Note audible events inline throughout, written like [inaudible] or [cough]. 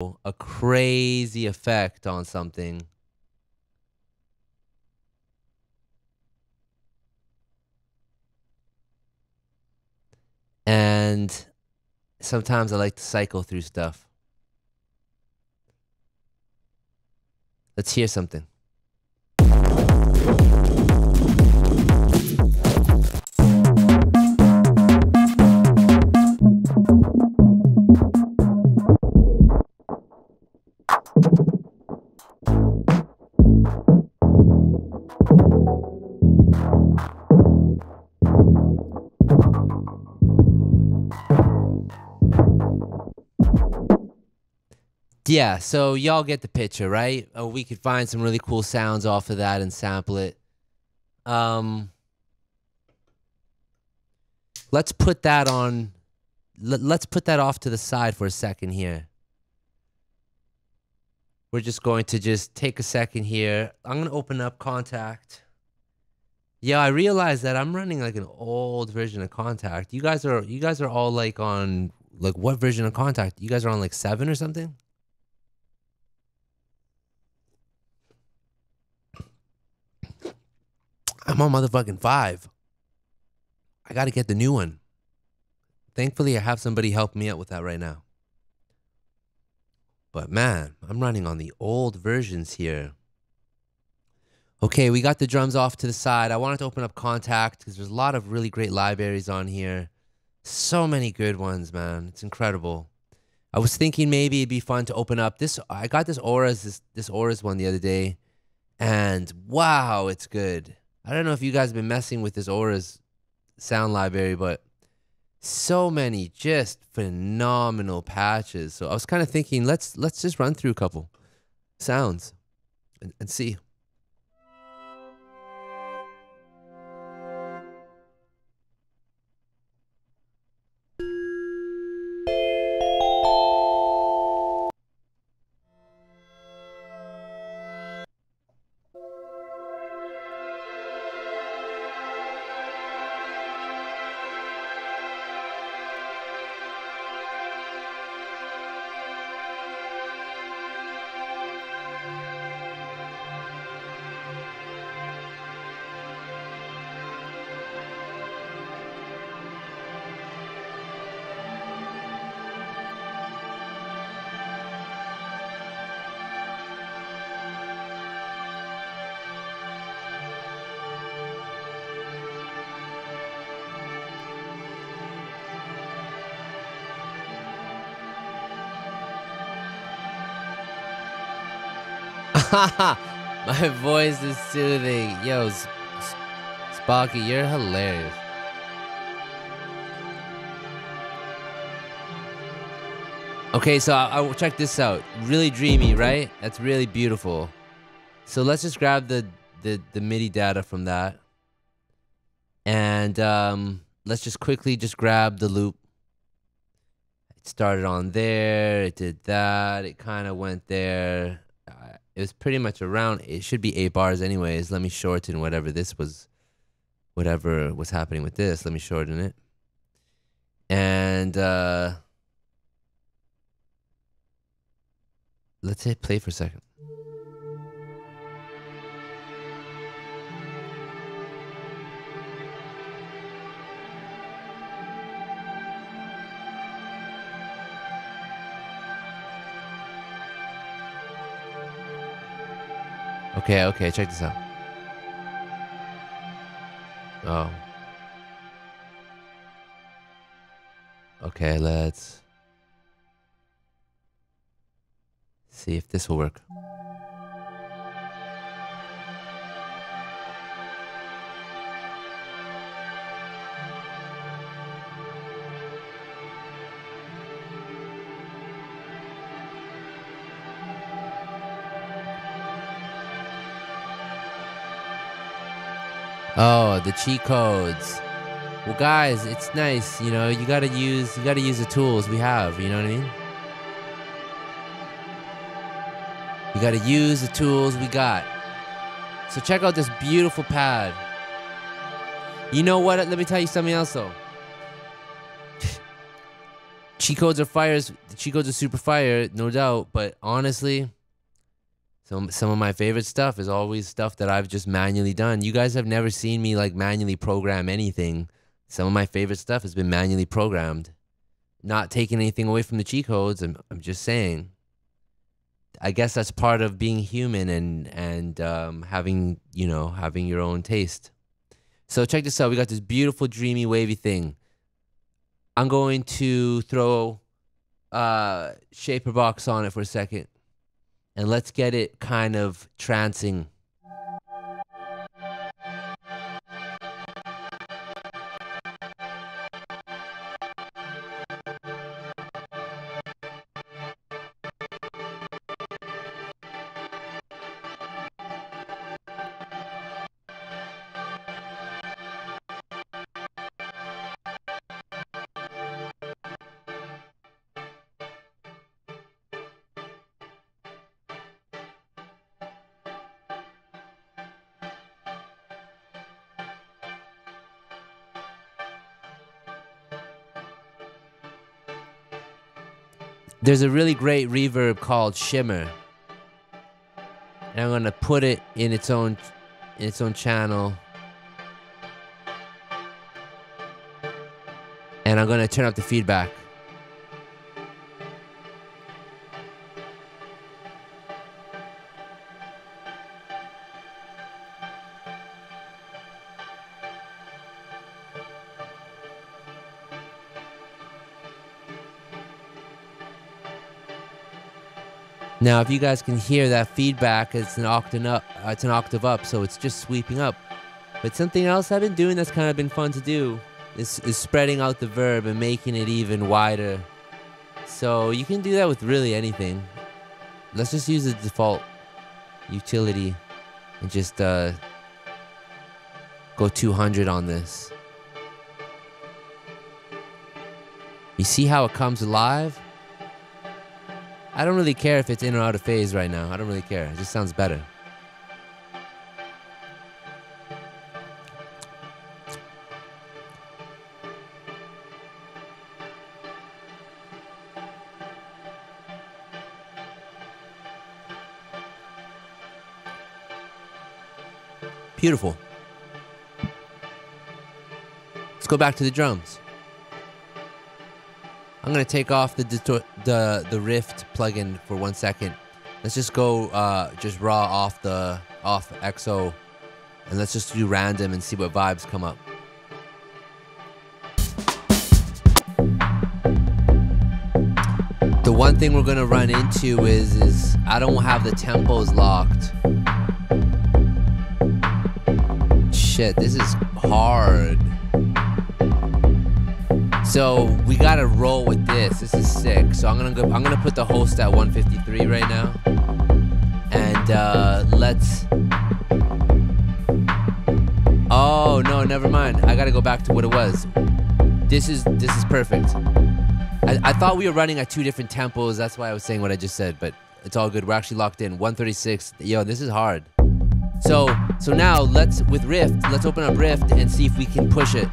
a crazy effect on something. And sometimes I like to cycle through stuff. Let's hear something. Yeah, so y'all get the picture, right? Uh, we could find some really cool sounds off of that and sample it. Um, let's put that on. Let, let's put that off to the side for a second here. We're just going to just take a second here. I'm going to open up Kontakt. Yeah, I realize that I'm running like an old version of Kontakt. You guys are you guys are all like on like what version of Kontakt? You guys are on like 7 or something? I'm on motherfucking 5. I got to get the new one. Thankfully, I have somebody help me out with that right now. But man, I'm running on the old versions here. Okay, we got the drums off to the side. I wanted to open up Kontakt because there's a lot of really great libraries on here. So many good ones, man. It's incredible. I was thinking maybe it'd be fun to open up this. I got this Auras this this Auras one the other day, and wow, it's good. I don't know if you guys have been messing with this Auras sound library, but so many just phenomenal patches. So I was kind of thinking, let's let's just run through a couple sounds and, and see. [laughs] My voice is soothing. Yo, Sparky, you're hilarious. Okay, so I, I check this out. Really dreamy, right? That's really beautiful. So let's just grab the the, the MIDI data from that, and um, let's just quickly just grab the loop. It started on there. It did that. It kind of went there it was pretty much around it should be eight bars anyways. Let me shorten whatever this was whatever was happening with this. Let me shorten it. And uh let's hit play for a second Okay, okay, check this out. Oh. Okay, let's see if this will work. Oh, the cheat codes. Well, guys, it's nice. You know, you gotta use you gotta use the tools we have. You know what I mean? You gotta use the tools we got. So check out this beautiful pad. You know what? Let me tell you something else though. [laughs] cheat codes are fires. The cheat codes are super fire, no doubt. But honestly, some some of my favorite stuff is always stuff that I've just manually done. You guys have never seen me like manually program anything. Some of my favorite stuff has been manually programmed. Not taking anything away from the cheat codes. I'm I'm just saying. I guess that's part of being human and and um, having you know having your own taste. So check this out. We got this beautiful dreamy wavy thing. I'm going to throw uh ShaperBox on it for a second and let's get it kind of trancing. There's a really great reverb called Shimmer. And I'm gonna put it in its own in its own channel. And I'm gonna turn up the feedback. Now, if you guys can hear that feedback, it's an octave up. Uh, it's an octave up, so it's just sweeping up. But something else I've been doing that's kind of been fun to do is, is spreading out the verb and making it even wider. So you can do that with really anything. Let's just use the default utility and just uh, go 200 on this. You see how it comes alive? I don't really care if it's in or out of phase right now. I don't really care. It just sounds better. Beautiful. Let's go back to the drums. I'm gonna take off the the the Rift plugin for one second. Let's just go uh, just raw off the off XO, and let's just do random and see what vibes come up. The one thing we're gonna run into is is I don't have the tempos locked. Shit, this is hard. So we gotta roll with this. This is sick. So I'm gonna go. I'm gonna put the host at 153 right now, and uh, let's. Oh no, never mind. I gotta go back to what it was. This is this is perfect. I, I thought we were running at two different tempos. That's why I was saying what I just said. But it's all good. We're actually locked in. 136. Yo, this is hard. So so now let's with Rift. Let's open up Rift and see if we can push it.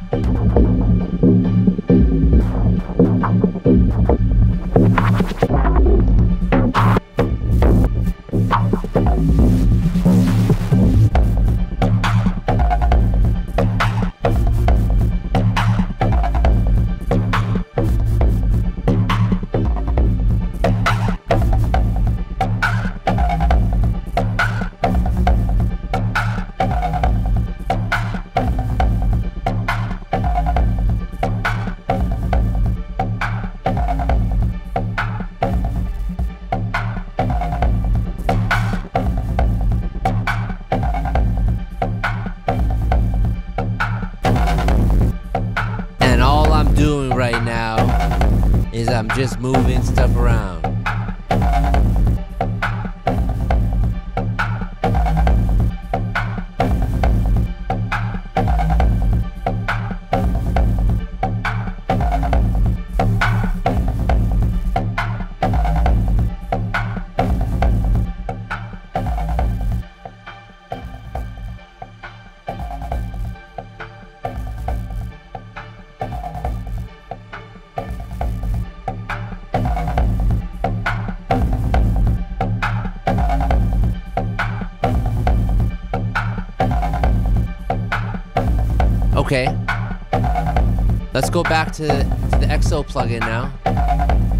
Back to, to the XO plugin now.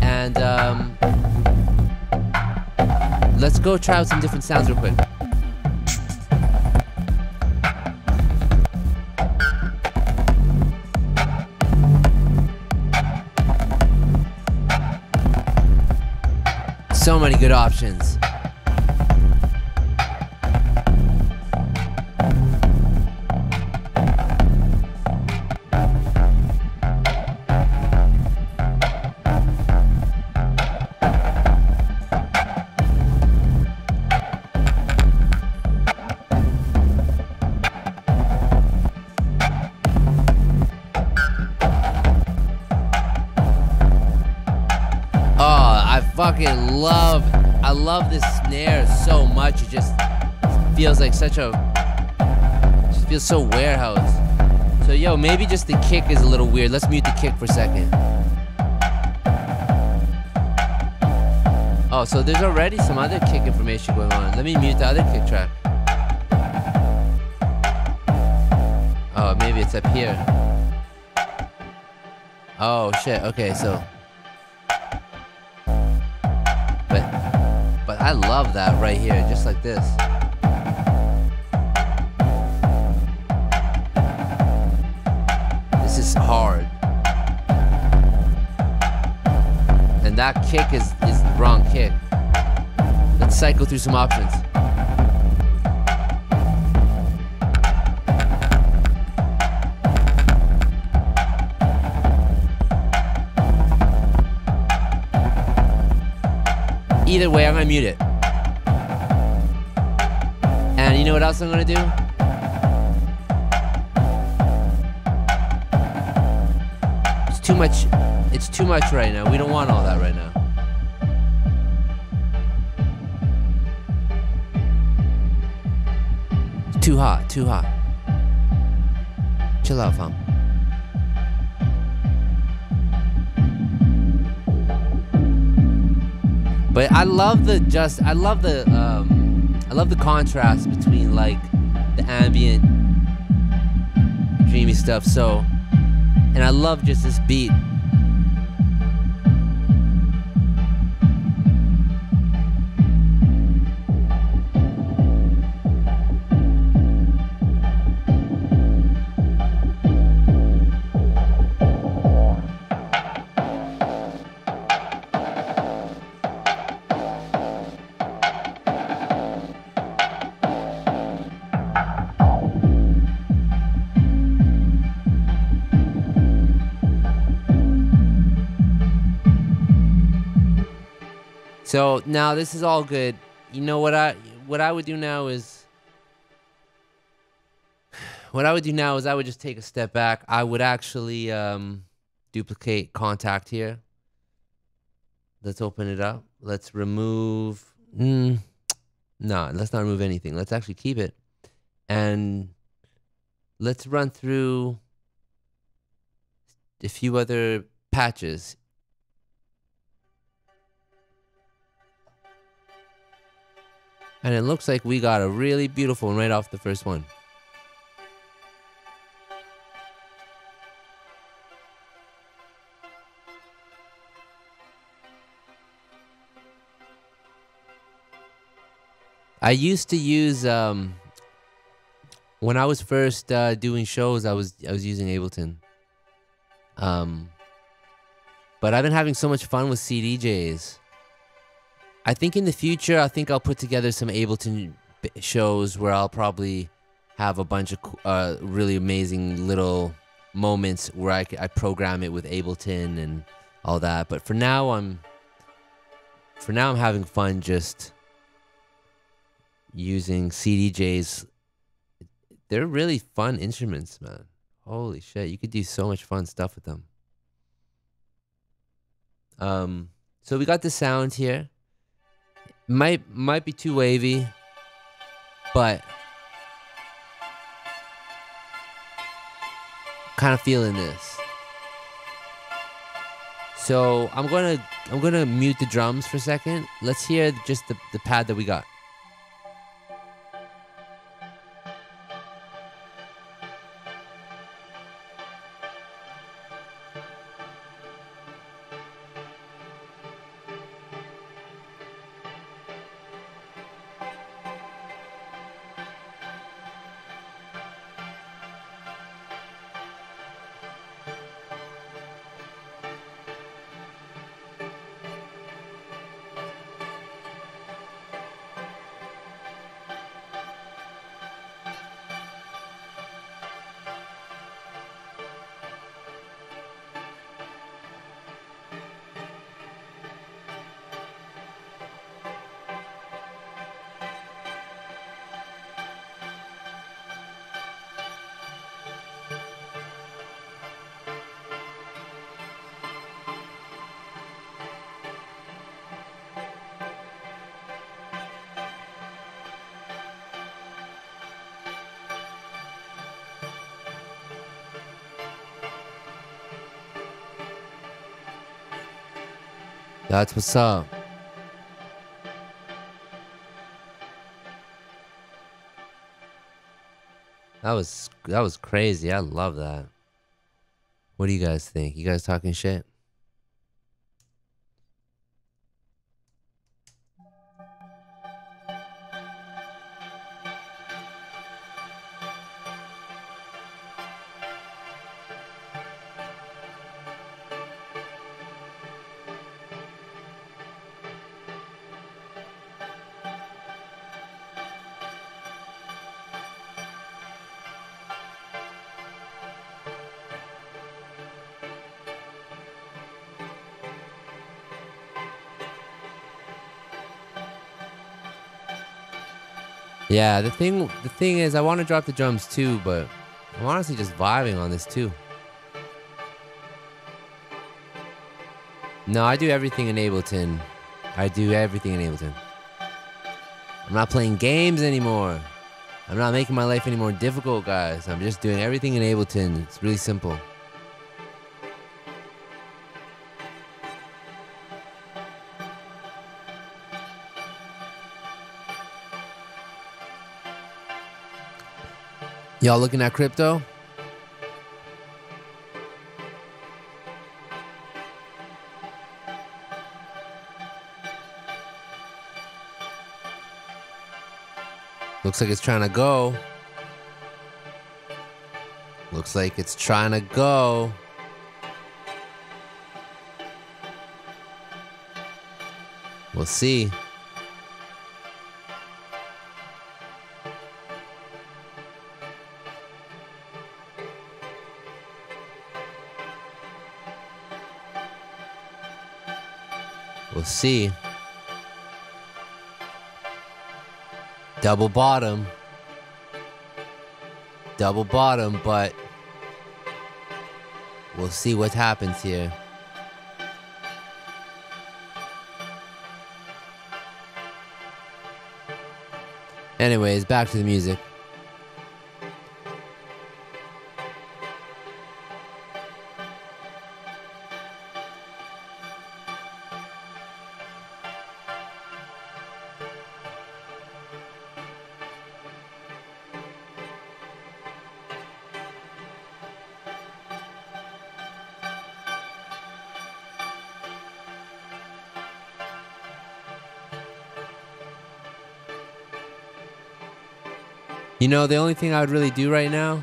And um, let's go try out some different sounds real quick. So many good options. Love this snare so much. It just feels like such a, just feels so warehouse. So yo, maybe just the kick is a little weird. Let's mute the kick for a second. Oh, so there's already some other kick information going on. Let me mute the other kick track. Oh, maybe it's up here. Oh shit. Okay, so. I love that right here, just like this. This is hard. And that kick is, is the wrong kick. Let's cycle through some options. Either way, I'm gonna mute it. And you know what else I'm gonna do? It's too much. It's too much right now. We don't want all that right now. It's too hot. Too hot. Chill out, fam. But I love the just I love the um I love the contrast between like the ambient dreamy stuff so and I love just this beat. So now this is all good. You know what I what I would do now is what I would do now is I would just take a step back. I would actually um, duplicate Kontakt here. Let's open it up. Let's remove. Mm, no, let's not remove anything. Let's actually keep it, and let's run through a few other patches And it looks like we got a really beautiful one right off the first one. I used to use um, when I was first uh, doing shows. I was I was using Ableton. Um, but I've been having so much fun with CDJs. I think in the future, I think I'll put together some Ableton shows where I'll probably have a bunch of uh, really amazing little moments where I program it with Ableton and all that. But for now, I'm for now I'm having fun just using CDJs. They're really fun instruments, man. Holy shit, you could do so much fun stuff with them. Um, so we got the sound here might might be too wavy, but kind of feeling this. So I'm gonna I'm gonna mute the drums for a second. Let's hear just the, the pad that we got. That's what's up. That was that was crazy. I love that. What do you guys think? You guys talking shit? Yeah, the thing the thing is I want to drop the drums too, but I'm honestly just vibing on this too. No, I do everything in Ableton. I do everything in Ableton. I'm not playing games anymore. I'm not making my life any more difficult, guys. I'm just doing everything in Ableton. It's really simple. Y'all looking at crypto? Looks like it's trying to go. Looks like it's trying to go. We'll see. See. Double bottom. Double bottom, but we'll see what happens here. Anyways, back to the music. You know, the only thing I would really do right now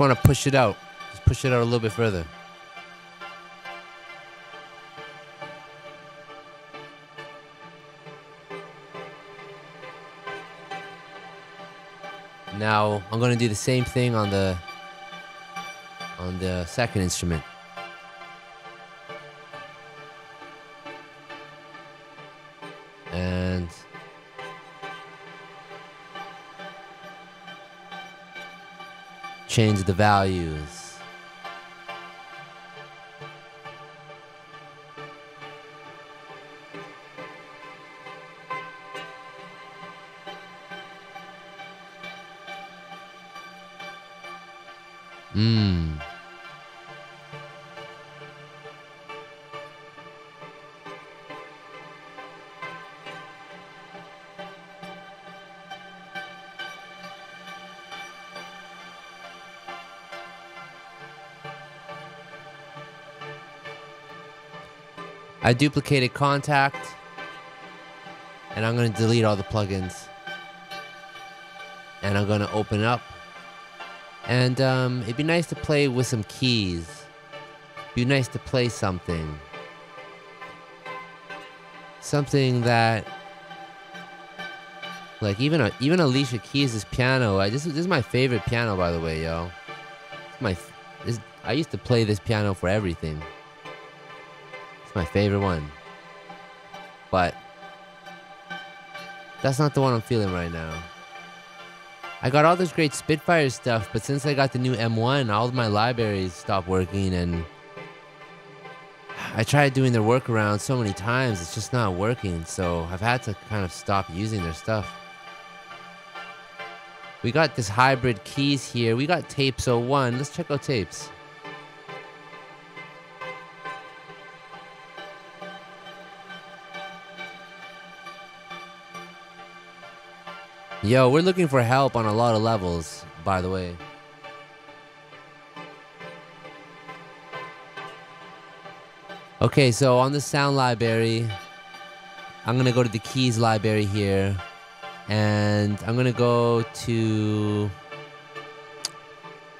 want to push it out. Just push it out a little bit further. Now I'm gonna do the same thing on the on the second instrument. Change the values. I duplicated Kontakt and I'm gonna delete all the plugins, and I'm gonna open up, and um, it'd be nice to play with some keys. Be nice to play something, something that, like even a, even Alicia Keys' piano. I this, this is my favorite piano, by the way, yo. My this, I used to play this piano for everything. It's my favorite one. But that's not the one I'm feeling right now. I got all this great Spitfire stuff, but since I got the new M1, all of my libraries stopped working and I tried doing their workaround so many times, it's just not working, so I've had to kind of stop using their stuff. We got this hybrid keys here. We got tapes 01. Let's check out tapes. Yo, we're looking for help on a lot of levels, by the way. Okay, so on the sound library, I'm gonna go to the keys library here, and I'm gonna go to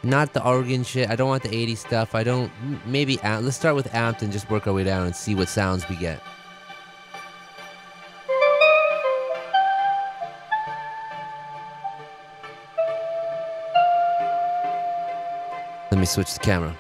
not the organ shit. I don't want the 80 stuff. I don't. Maybe let's start with amped and just work our way down and see what sounds we get. Switch the camera.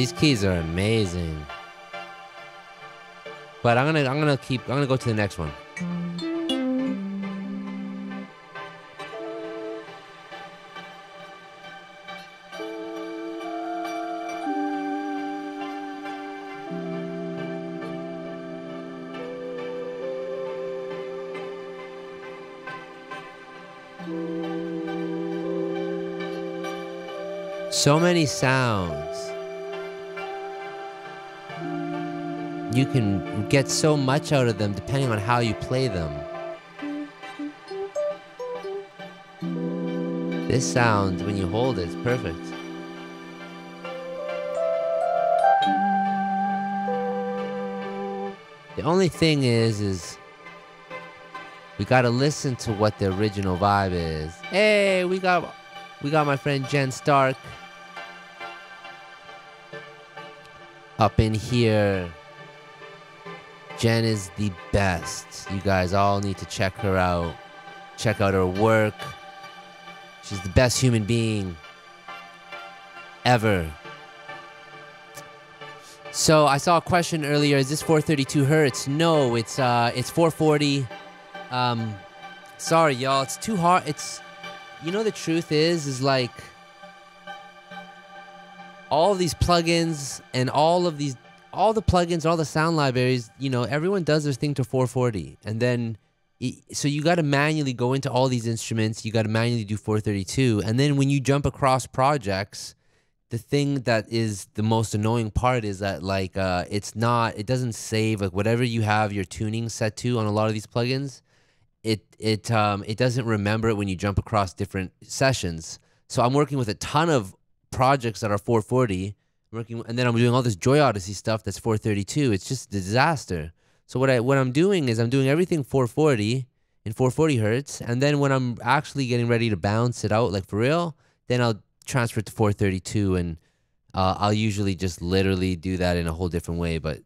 These keys are amazing. But I'm gonna I'm gonna keep I'm gonna go to the next one. So many sounds. You can get so much out of them depending on how you play them. This sound, when you hold it, it's perfect. The only thing is, is we gotta listen to what the original vibe is. Hey, we got, we got my friend Jen Stark up in here. Jen is the best. You guys all need to check her out. Check out her work. She's the best human being ever. So I saw a question earlier. Is this 432 hertz? No, it's uh, it's 440. Um, sorry, y'all. It's too hard. It's, you know, the truth is, is like all these plugins and all of these all the plugins, all the sound libraries, you know, everyone does their thing to 440. And then, so you got to manually go into all these instruments. You got to manually do 432. And then when you jump across projects, the thing that is the most annoying part is that like uh, it's not, it doesn't save like whatever you have your tuning set to on a lot of these plugins. It it um it doesn't remember it when you jump across different sessions. So I'm working with a ton of projects that are 440 working, and then I'm doing all this Joy Odyssey stuff that's 432. It's just a disaster. So what I what I'm doing is I'm doing everything 440 in 440 hertz, and then when I'm actually getting ready to bounce it out like for real, then I'll transfer it to 432, and uh, I'll usually just literally do that in a whole different way. But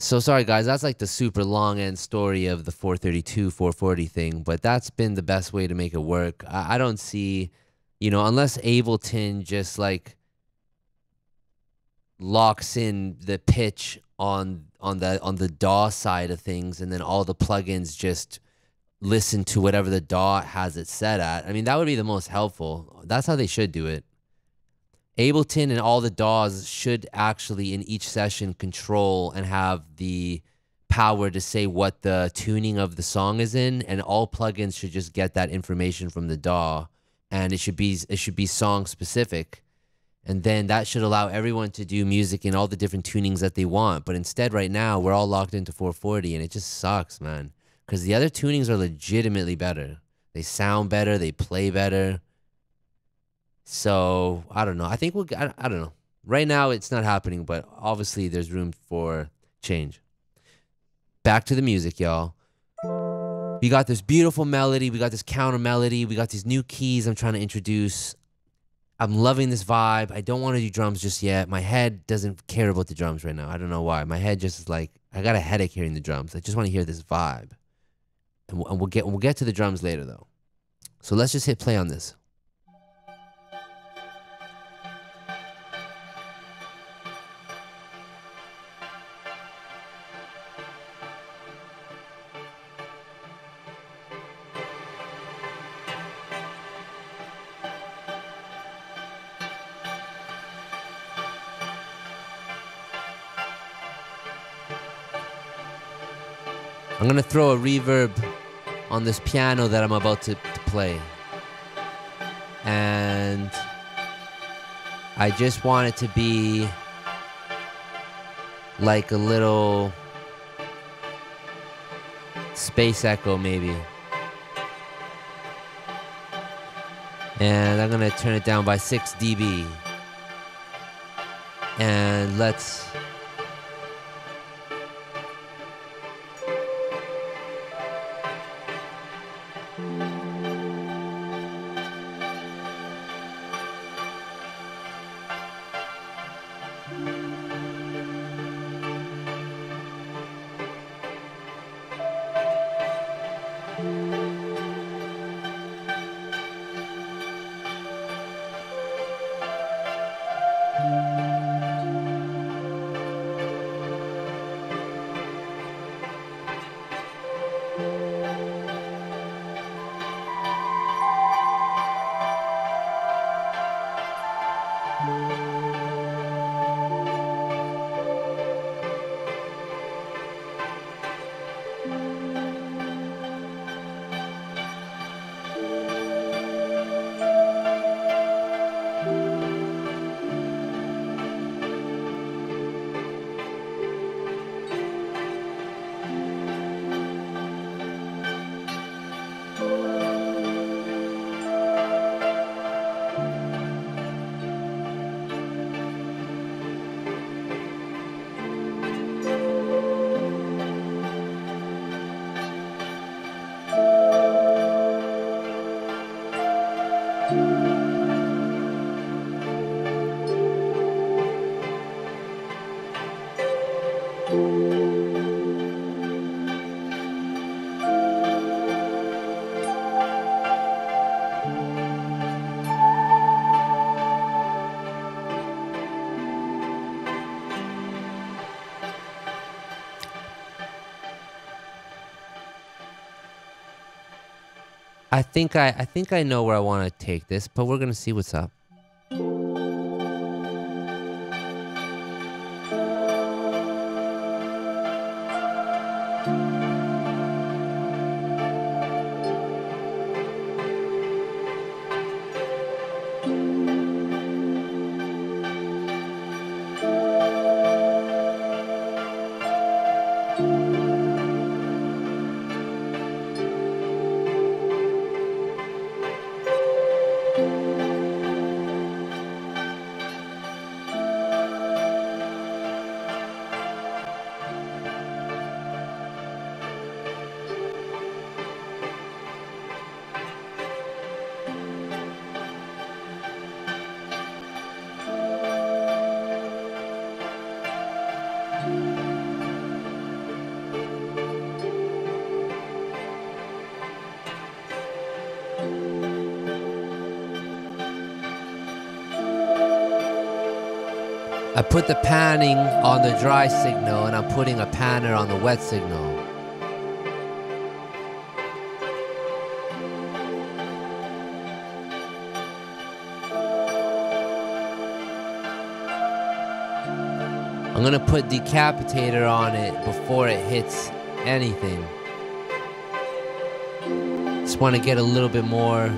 So sorry, guys. That's like the super long end story of the 432, 440 thing, but that's been the best way to make it work. I, I don't see, you know, unless Ableton just like locks in the pitch on on the on the DAW side of things, and then all the plugins just listen to whatever the DAW has it set at. I mean, that would be the most helpful. That's how they should do it. Ableton and all the DAWs should actually in each session control and have the power to say what the tuning of the song is in and all plugins should just get that information from the DAW and it should be it should be song specific and then that should allow everyone to do music in all the different tunings that they want but instead right now we're all locked into 440 and it just sucks man cuz the other tunings are legitimately better they sound better they play better so I don't know. I think we'll. I, I don't know. Right now, it's not happening, but obviously, there's room for change. Back to the music, y'all. We got this beautiful melody. We got this counter melody. We got these new keys I'm trying to introduce. I'm loving this vibe. I don't want to do drums just yet. My head doesn't care about the drums right now. I don't know why. My head just is like I got a headache hearing the drums. I just want to hear this vibe. And we'll, and we'll get we'll get to the drums later though. So let's just hit play on this. I'm gonna throw a reverb on this piano that I'm about to, to play. And I just want it to be like a little space echo, maybe. And I'm gonna turn it down by 6 dB. And let's think I, I think I know where I want to take this, but we're gonna see what's up. Put the panning on the dry signal and I'm putting a panner on the wet signal. I'm gonna put decapitator on it before it hits anything. Just want to get a little bit more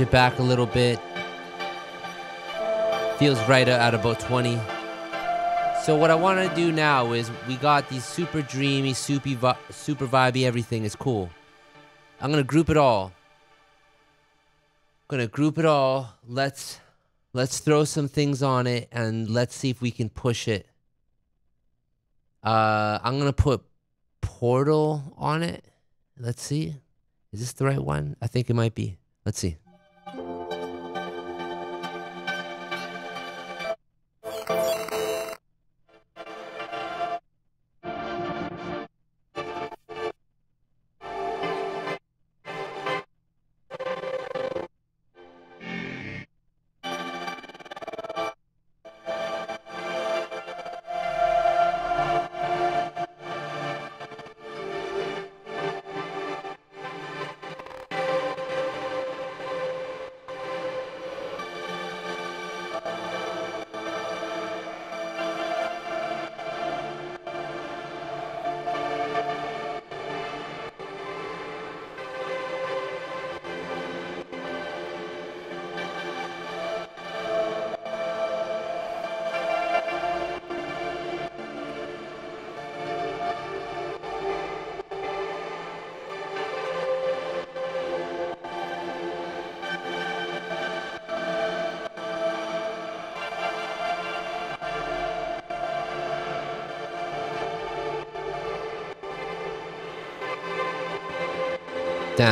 Push it back a little bit. Feels right at about 20. So what I want to do now is we got these super dreamy, super, super vibey, everything is cool. I'm gonna group it all. I'm Gonna group it all. Let's let's throw some things on it and let's see if we can push it. Uh, I'm gonna put Portal on it. Let's see. Is this the right one? I think it might be. Let's see.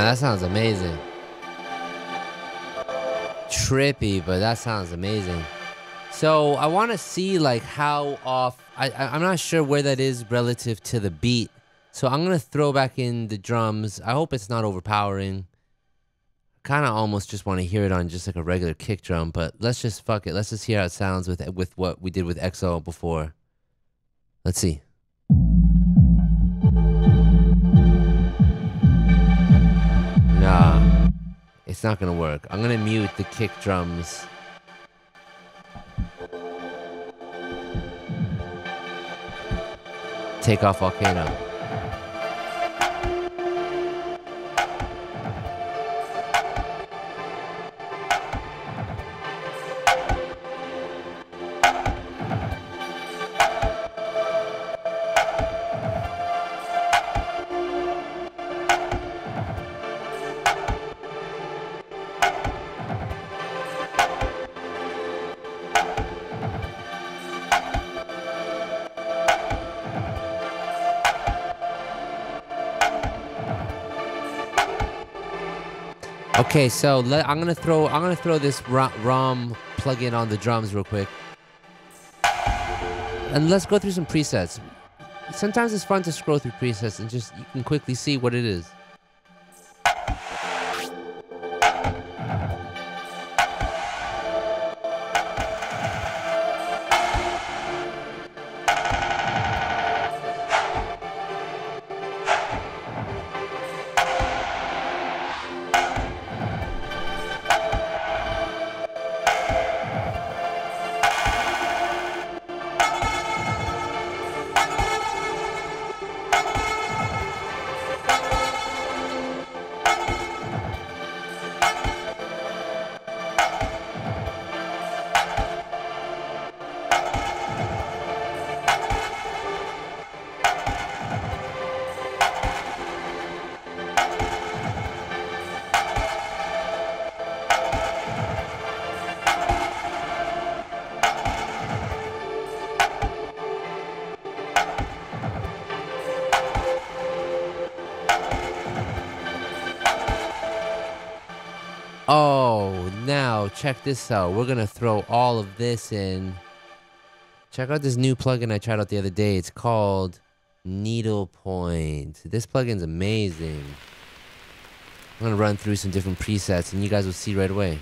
That sounds amazing. Trippy, but that sounds amazing. So I want to see like how off. I, I I'm not sure where that is relative to the beat. So I'm gonna throw back in the drums. I hope it's not overpowering. Kind of almost just want to hear it on just like a regular kick drum, but let's just fuck it. Let's just hear how it sounds with with what we did with EXO before. Let's see. It's not gonna work. I'm gonna mute the kick drums. Take off volcano. Okay, so let, I'm gonna throw I'm gonna throw this ROM plugin on the drums real quick, and let's go through some presets. Sometimes it's fun to scroll through presets and just you can quickly see what it is. Check this out. We're gonna throw all of this in. Check out this new plugin I tried out the other day. It's called Needlepoint. This plugin's amazing. I'm gonna run through some different presets and you guys will see right away.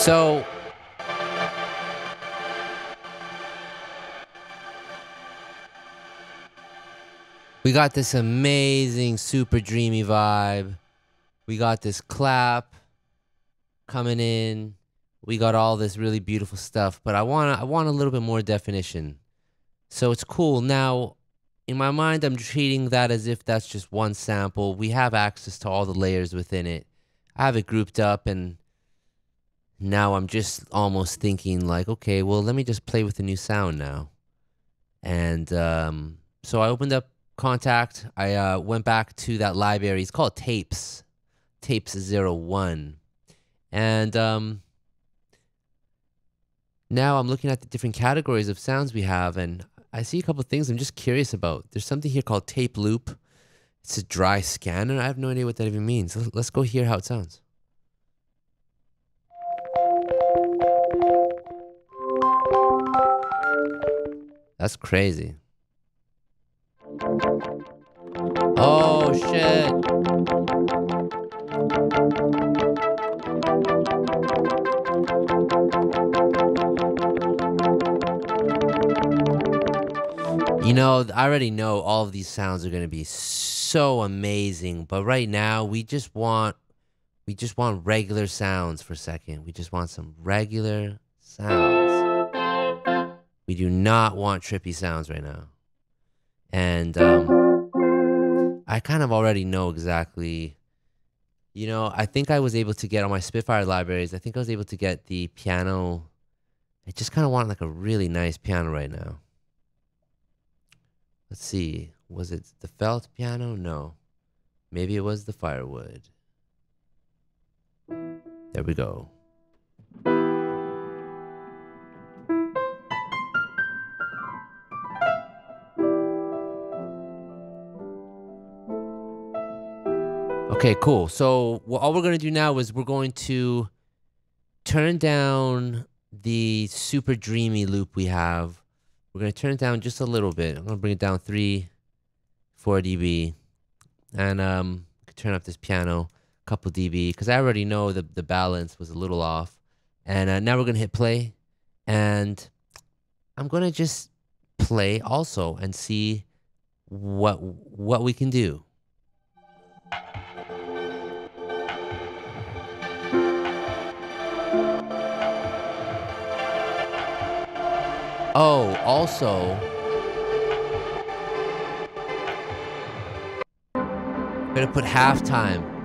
So we got this amazing super dreamy vibe. We got this clap coming in. We got all this really beautiful stuff, but I want I want a little bit more definition. So it's cool. Now, in my mind, I'm treating that as if that's just one sample. We have access to all the layers within it. I have it grouped up and now I'm just almost thinking like, okay, well, let me just play with the new sound now. And um, so I opened up Kontakt. I uh, went back to that library. It's called Tapes, Tapes Zero One, and um, now I'm looking at the different categories of sounds we have, and I see a couple things I'm just curious about. There's something here called Tape Loop. It's a dry scanner. I have no idea what that even means. Let's go hear how it sounds. That's crazy. Oh shit. You know, I already know all of these sounds are going to be so amazing, but right now we just want we just want regular sounds for a second. We just want some regular sounds. We do not want trippy sounds right now. And um, I kind of already know exactly. You know, I think I was able to get on my Spitfire libraries. I think I was able to get the piano. I just kind of want like a really nice piano right now. Let's see. Was it the felt piano? No. Maybe it was the firewood. There we go. Okay, cool. So well, all we're going to do now is we're going to turn down the super dreamy loop we have. We're going to turn it down just a little bit. I'm going to bring it down 3, 4 dB. And um, turn up this piano a couple dB because I already know the, the balance was a little off. And uh, now we're going to hit play. And I'm going to just play also and see what what we can do. Oh, also, gonna put halftime.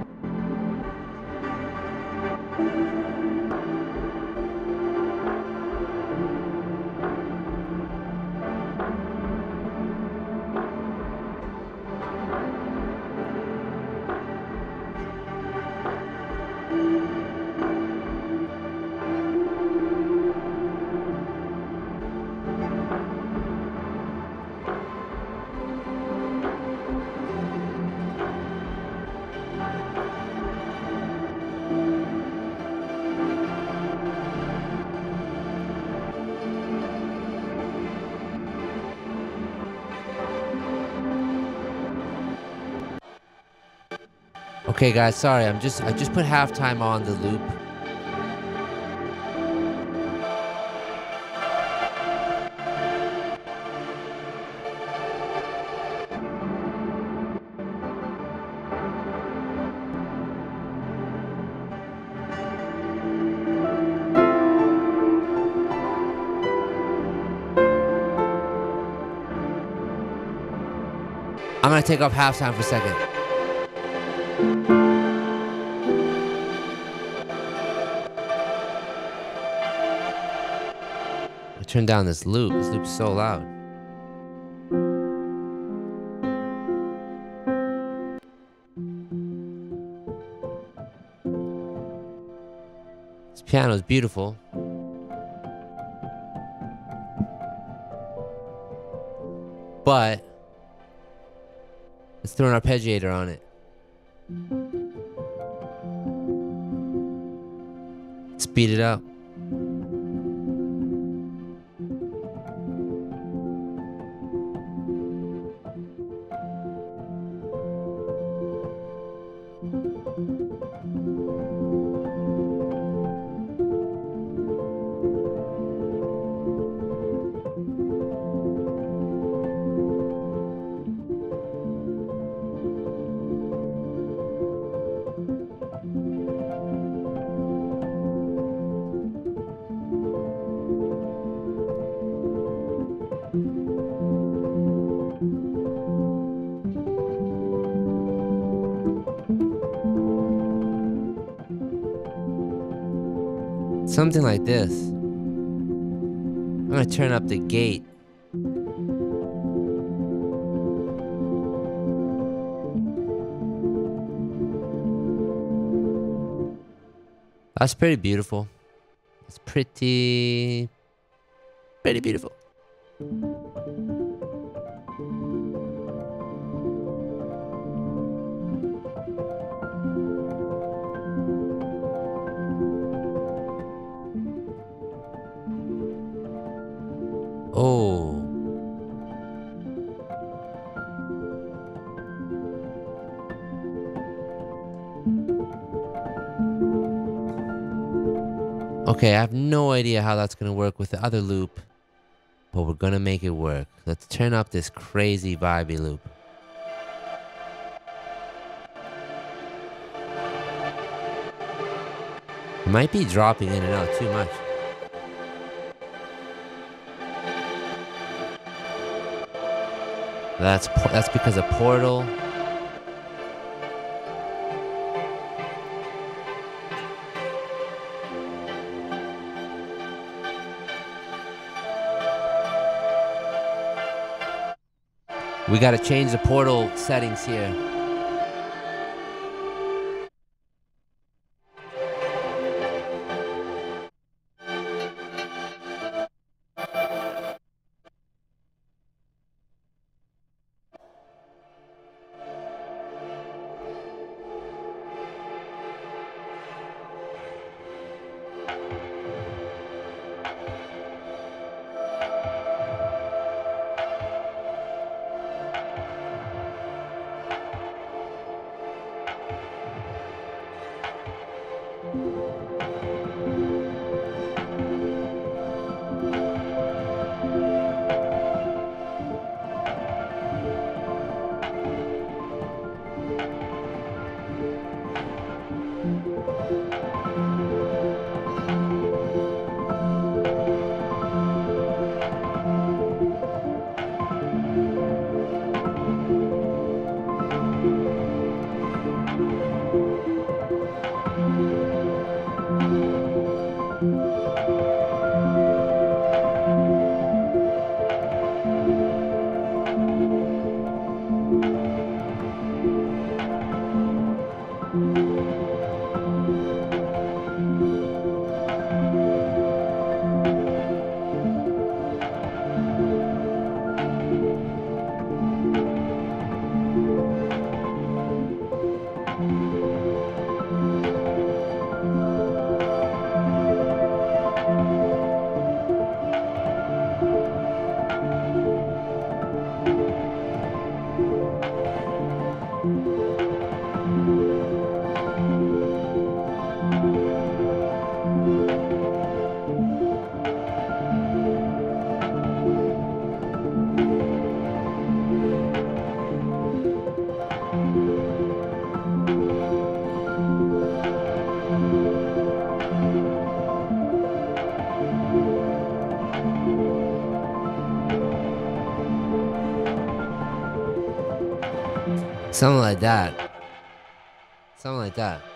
Okay, guys, sorry. I'm just I just put halftime on the loop. I'm gonna take off halftime for a second. Turn down this loop. This loop's so loud. This piano is beautiful. But let's throw an arpeggiator on it. Speed it up. Something like this. I'm gonna turn up the gate. That's pretty beautiful. It's pretty, pretty beautiful. Okay, I have no idea how that's gonna work with the other loop, but we're gonna make it work. Let's turn up this crazy vibey loop. It might be dropping in and out too much. That's that's because of Portal. We got to change the portal settings here. Like that. Something like that.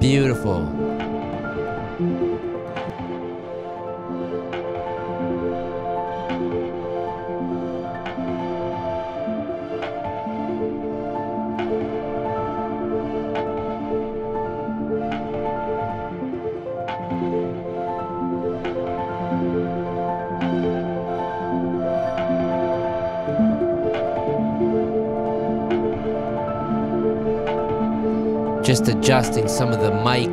Beautiful. Adjusting some of the mic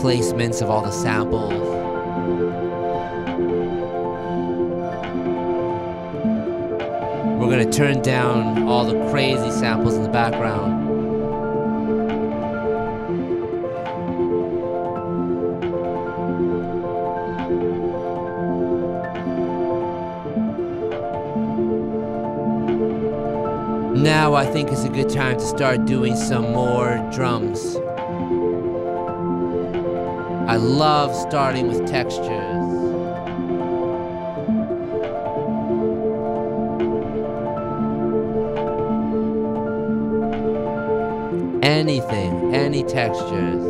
placements of all the samples. We're gonna turn down all the crazy samples in the background. Now I think it's a good time to start doing some more drums. I love starting with textures. Anything, any textures.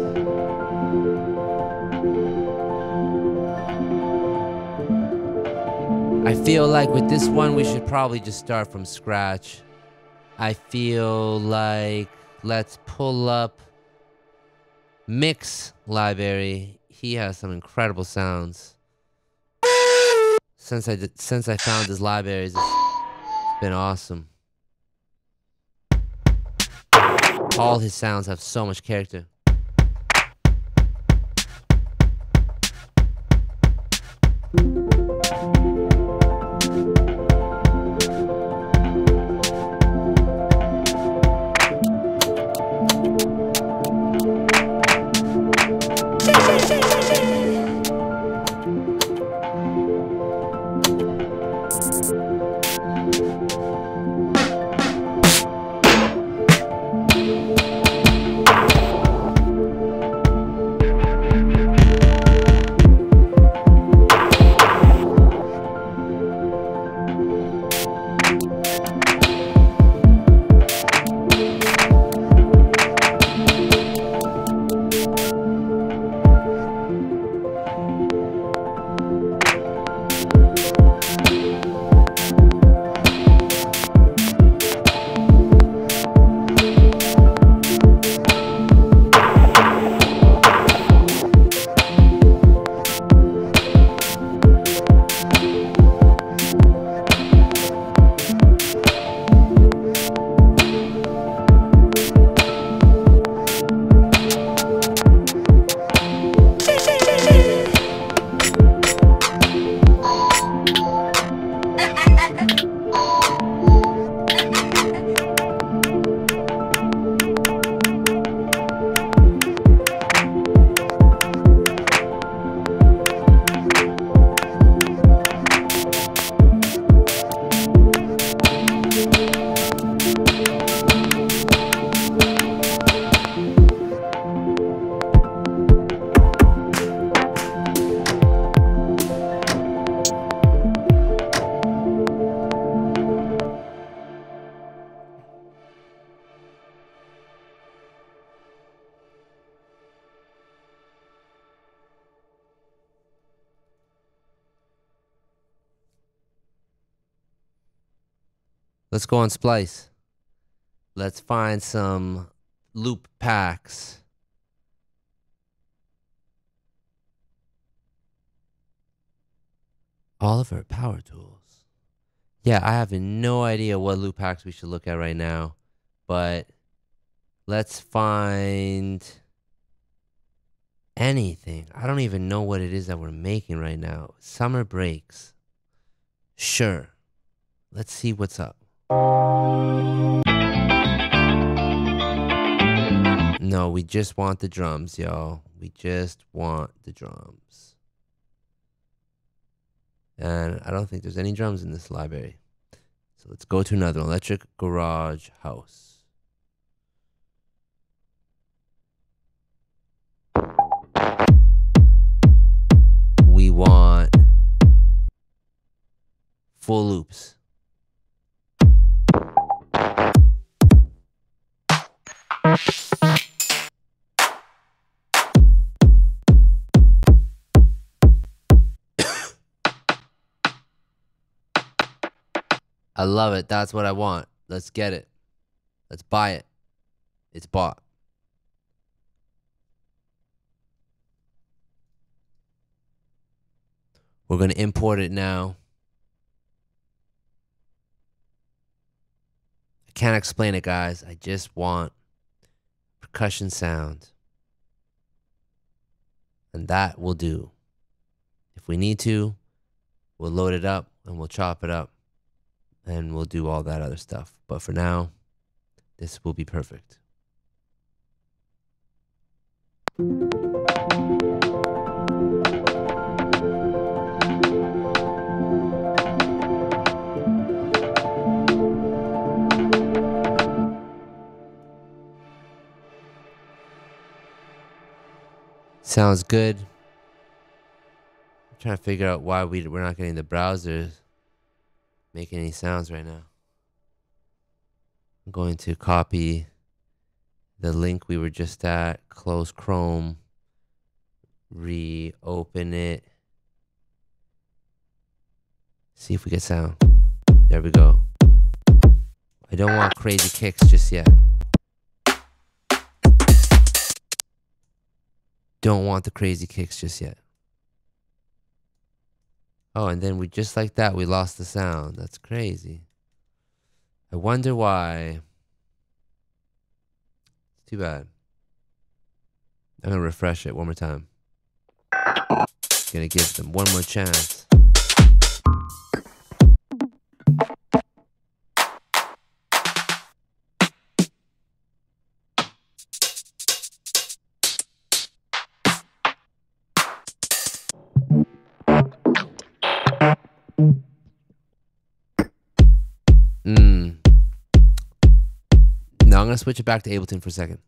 I feel like with this one, we should probably just start from scratch. I feel like let's pull up Mix Library. He has some incredible sounds. Since I did, since I found his libraries, it's been awesome. All his sounds have so much character. Let's go on Splice. Let's find some loop packs. Oliver Power Tools. Yeah, I have no idea what loop packs we should look at right now, but let's find anything. I don't even know what it is that we're making right now. Summer breaks. Sure. Let's see what's up. No, we just want the drums, y'all. We just want the drums. And I don't think there's any drums in this library. So let's go to another. Electric Garage House. We want full loops. I love it. That's what I want. Let's get it. Let's buy it. It's bought. We're going to import it now. I can't explain it, guys. I just want percussion sound. And that will do. If we need to, we'll load it up and we'll chop it up and we'll do all that other stuff. But for now, this will be perfect. Sounds good. I'm trying to figure out why we, we're not getting the browsers making any sounds right now. I'm going to copy the link we were just at, close Chrome, reopen it, see if we get sound. There we go. I don't want crazy kicks just yet. Don't want the crazy kicks just yet. Oh, and then we just like that, we lost the sound. That's crazy. I wonder why. It's too bad. I'm gonna refresh it one more time. Gonna give them one more chance. I'm gonna switch it back to Ableton for a second.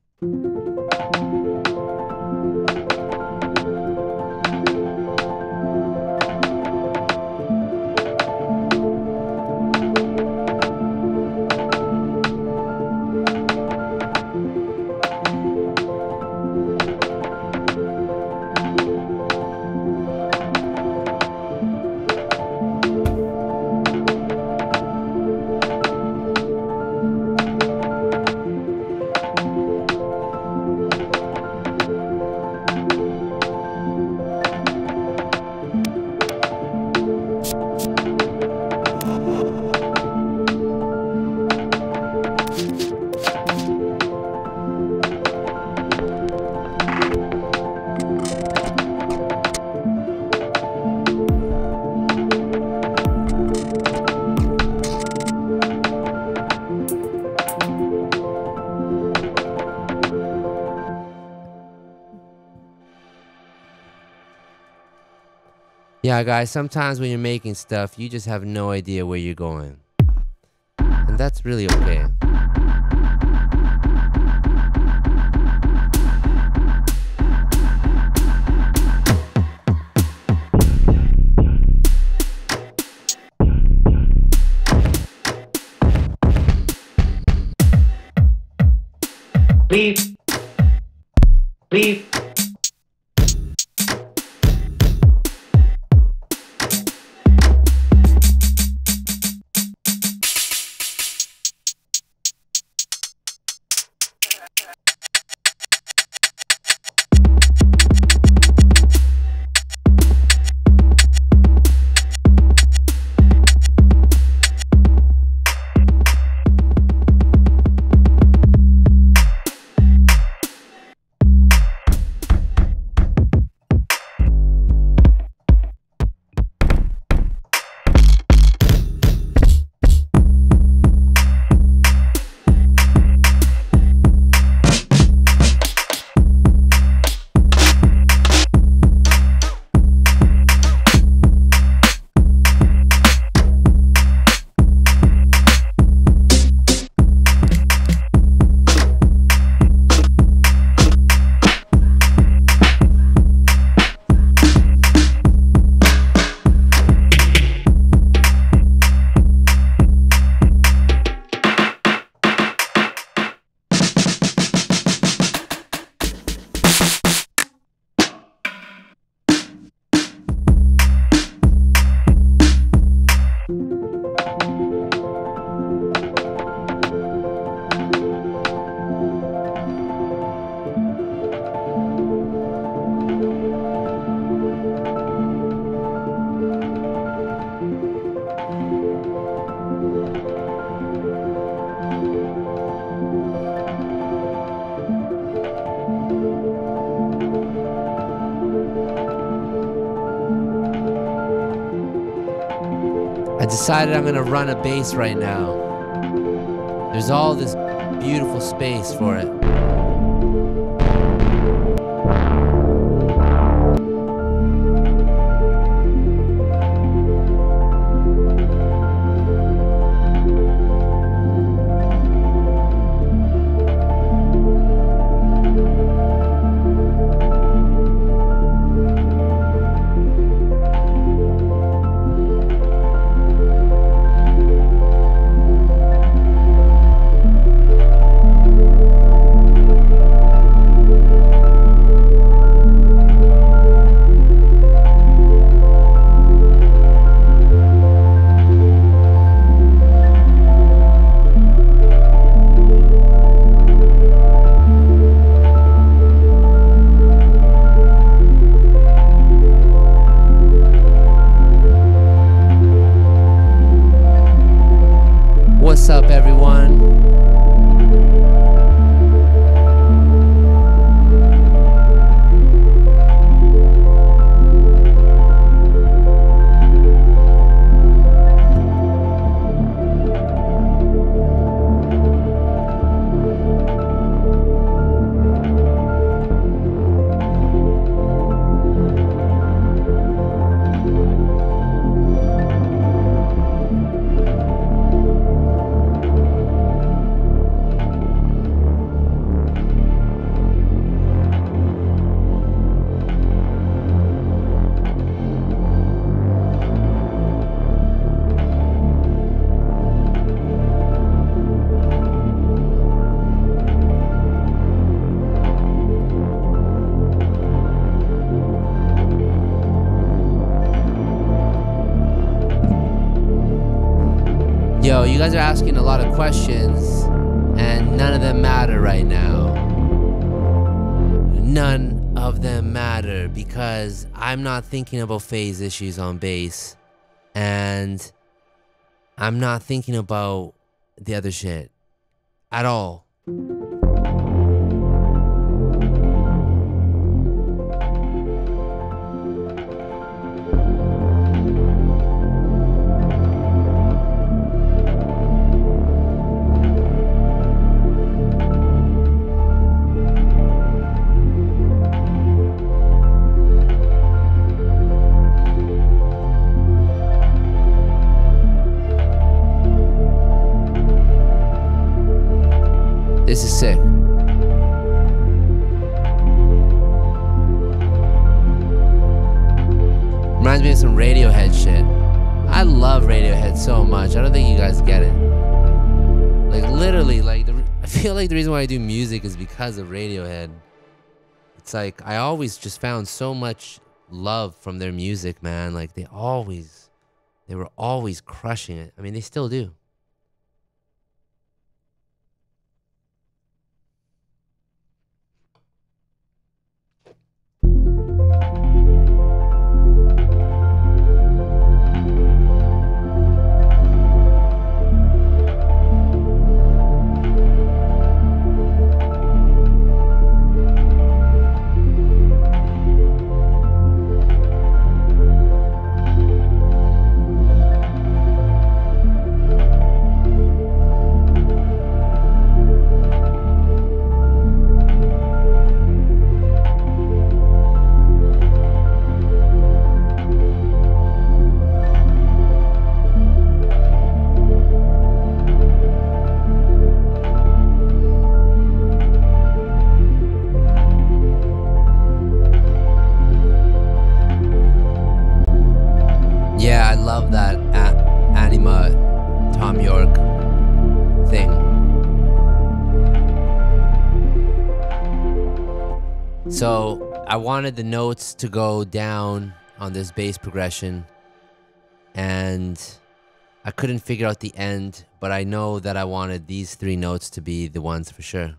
Guys, sometimes when you're making stuff, you just have no idea where you're going. And that's really okay. I decided I'm gonna run a bass right now. There's all this beautiful space for it. I'm not thinking about phase issues on bass, and I'm not thinking about the other shit at all. This is sick. Reminds me of some Radiohead shit. I love Radiohead so much. I don't think you guys get it. Like literally, like the, I feel like the reason why I do music is because of Radiohead. It's like I always just found so much love from their music, man. Like they always, they were always crushing it. I mean, they still do. Wanted the notes to go down on this bass progression, and I couldn't figure out the end, but I know that I wanted these three notes to be the ones for sure.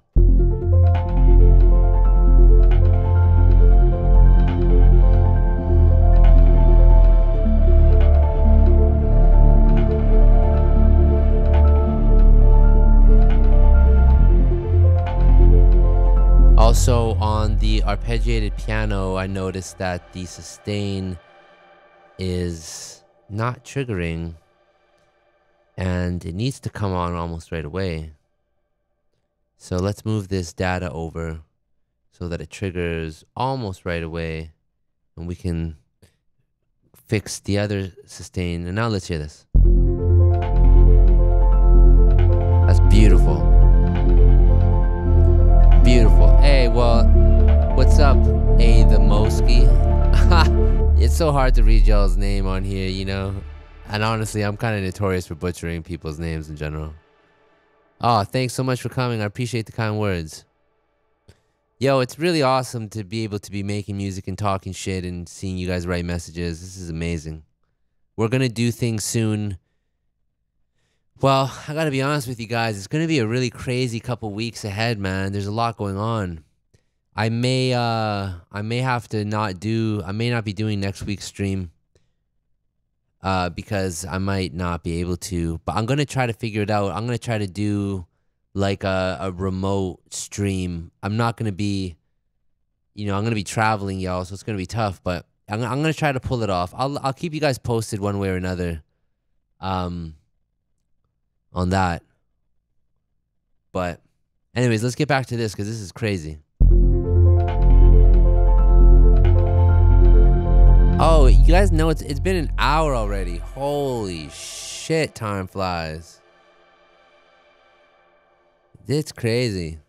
Also, on the arpeggiated piano, I noticed that the sustain is not triggering and it needs to come on almost right away. So let's move this data over so that it triggers almost right away and we can fix the other sustain. And now let's hear this. That's beautiful. Well, what's up, A the Moski? [laughs] it's so hard to read y'all's name on here, you know? And honestly, I'm kind of notorious for butchering people's names in general. Oh, thanks so much for coming. I appreciate the kind words. Yo, it's really awesome to be able to be making music and talking shit and seeing you guys write messages. This is amazing. We're going to do things soon. Well, I got to be honest with you guys. It's going to be a really crazy couple weeks ahead, man. There's a lot going on. I may uh I may have to not do I may not be doing next week's stream uh, because I might not be able to. But I'm gonna try to figure it out. I'm gonna try to do like a, a remote stream. I'm not gonna be, you know, I'm gonna be traveling, y'all, so it's gonna be tough. But I'm, I'm gonna try to pull it off. I'll I'll keep you guys posted one way or another, um, on that. But, anyways, let's get back to this because this is crazy. Oh, you guys know it's it's been an hour already. Holy shit, time flies. It's crazy.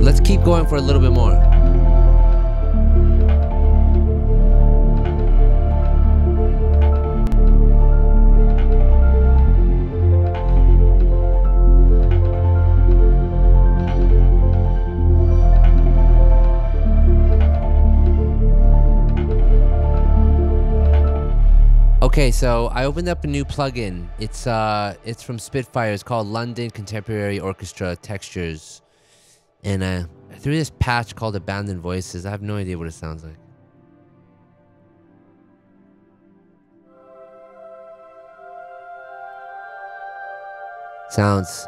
Let's keep going for a little bit more. Okay, so I opened up a new plugin. It's uh, it's from Spitfire. It's called London Contemporary Orchestra Textures, and uh, threw this patch called Abandoned Voices. I have no idea what it sounds like. Sounds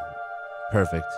perfect.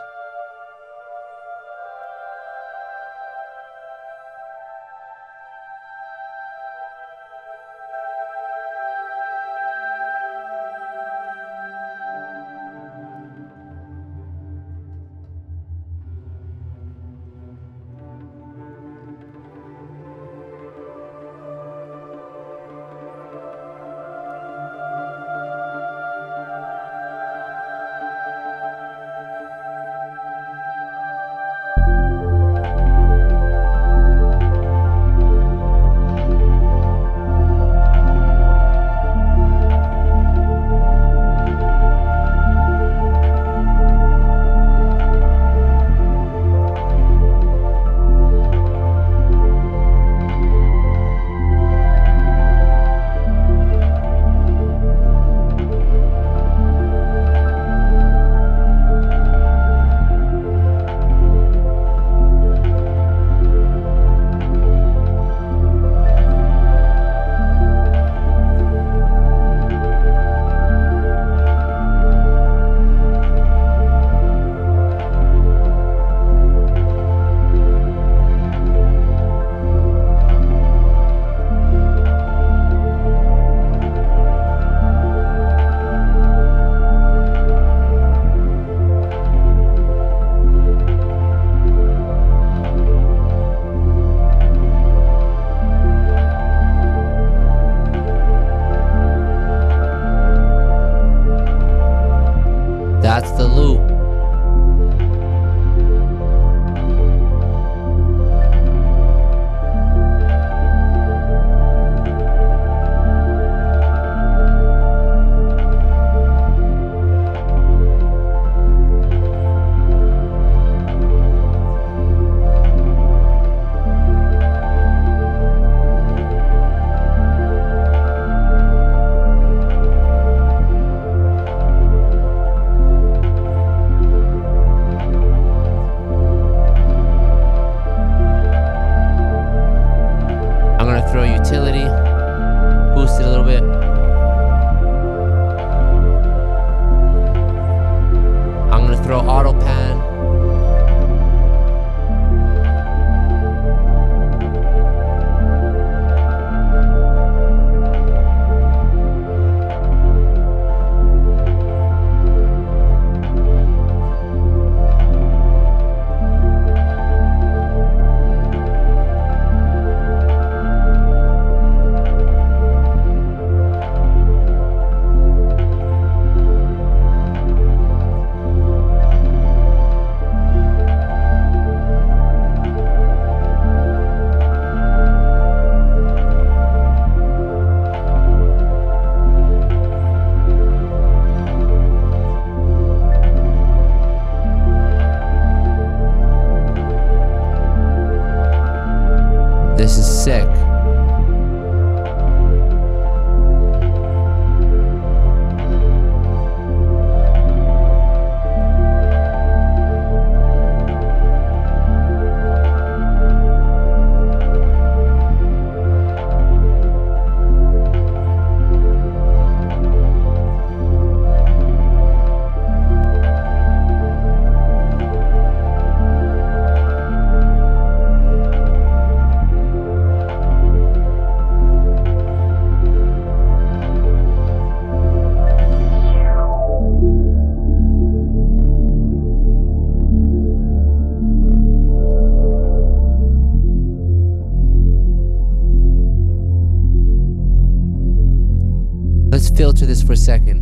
Second.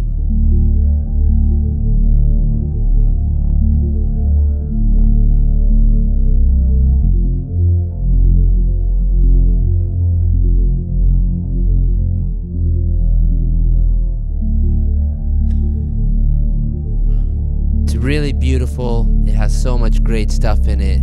It's really beautiful. It has so much great stuff in it.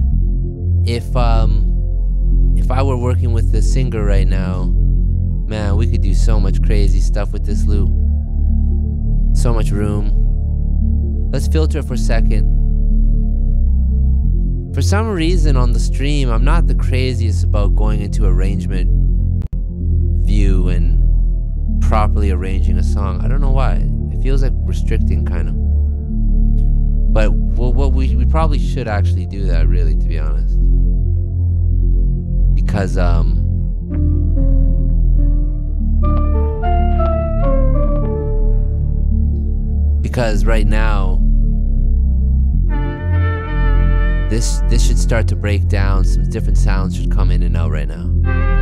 Filter for a second. For some reason on the stream, I'm not the craziest about going into arrangement view and properly arranging a song. I don't know why. It feels like restricting, kind of. But well, what we we probably should actually do that, really, to be honest, because um. because right now this this should start to break down. Some different sounds should come in and out right now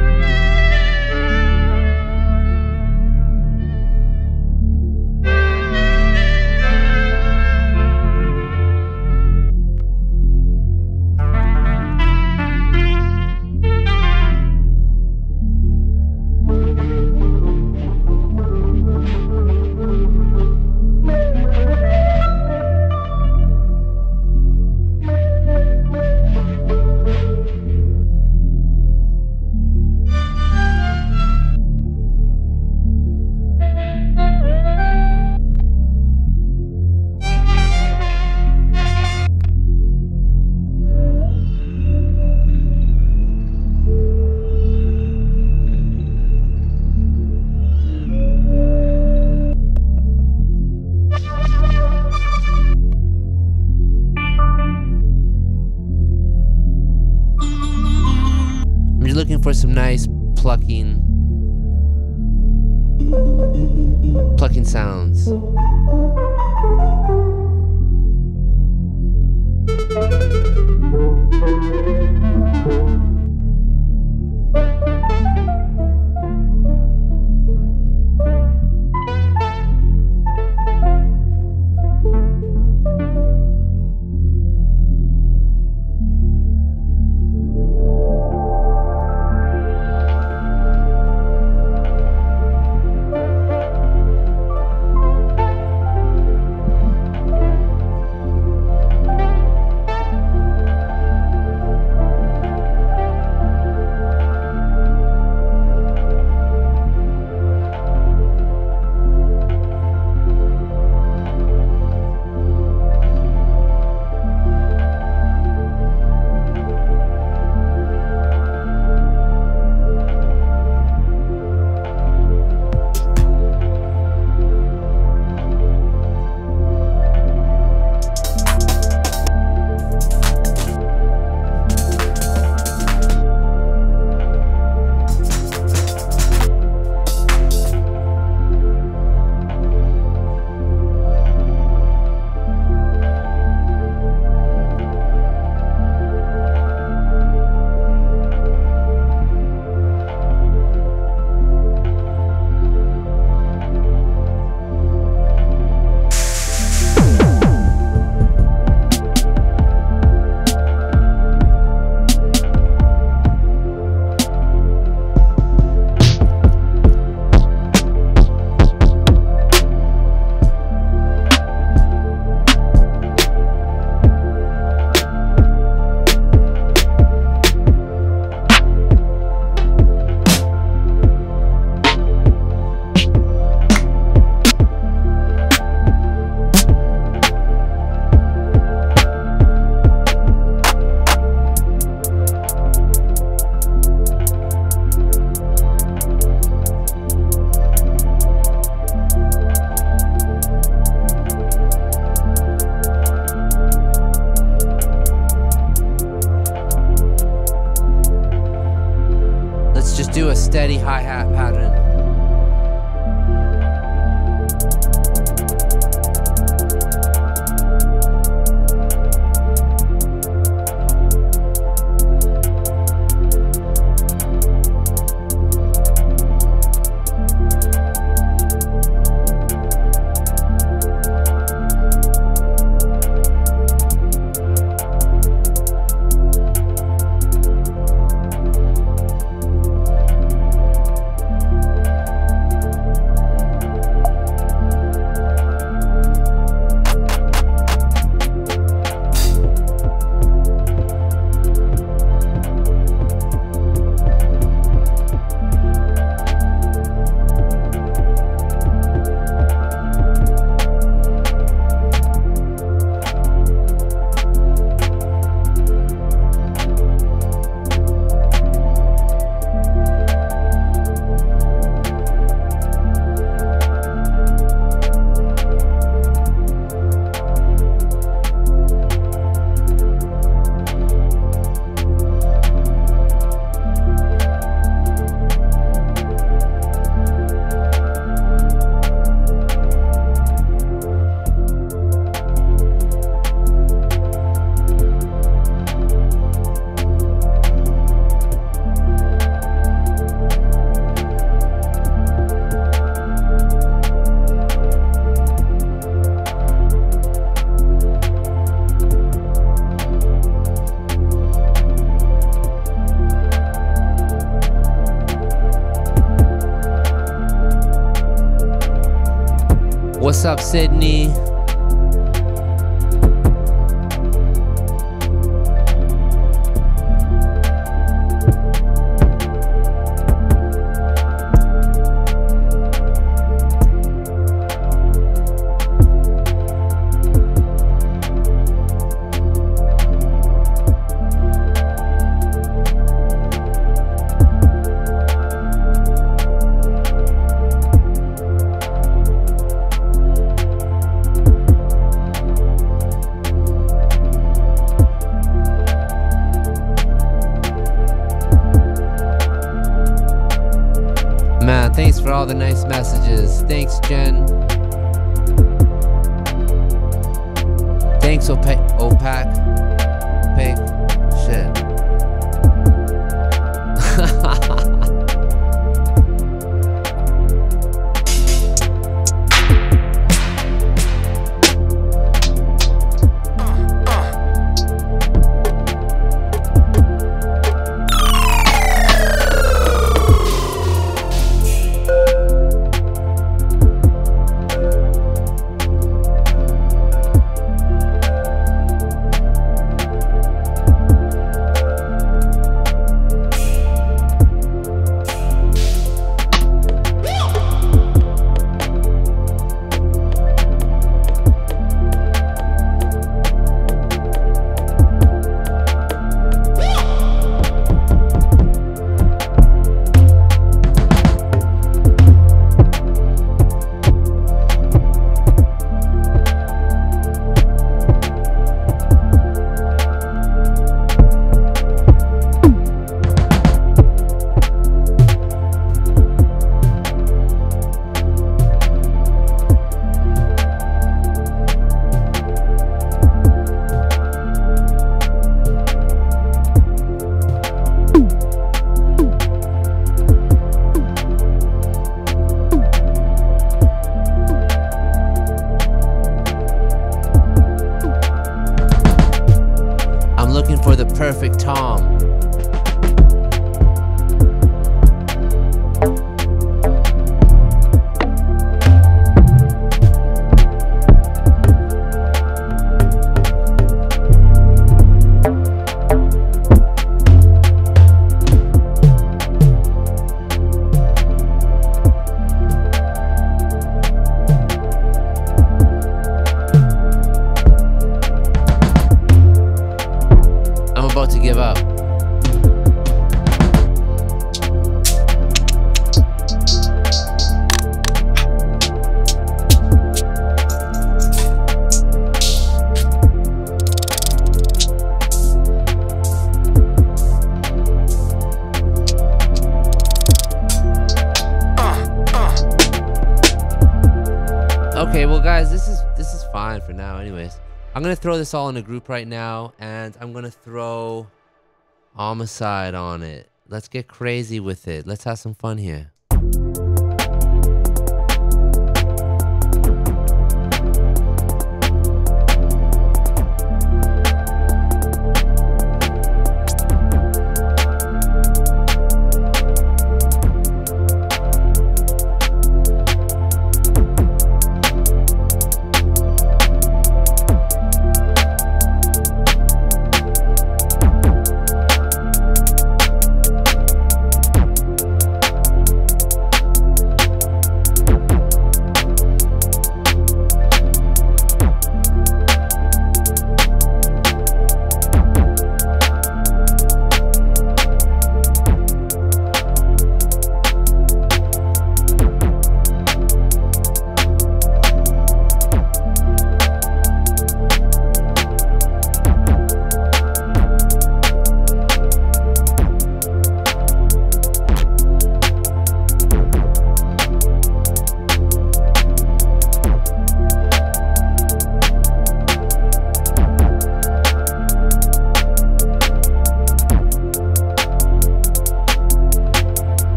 Sydney? I'm gonna throw this all in a group right now, and I'm gonna throw homicide on it. Let's get crazy with it. Let's have some fun here.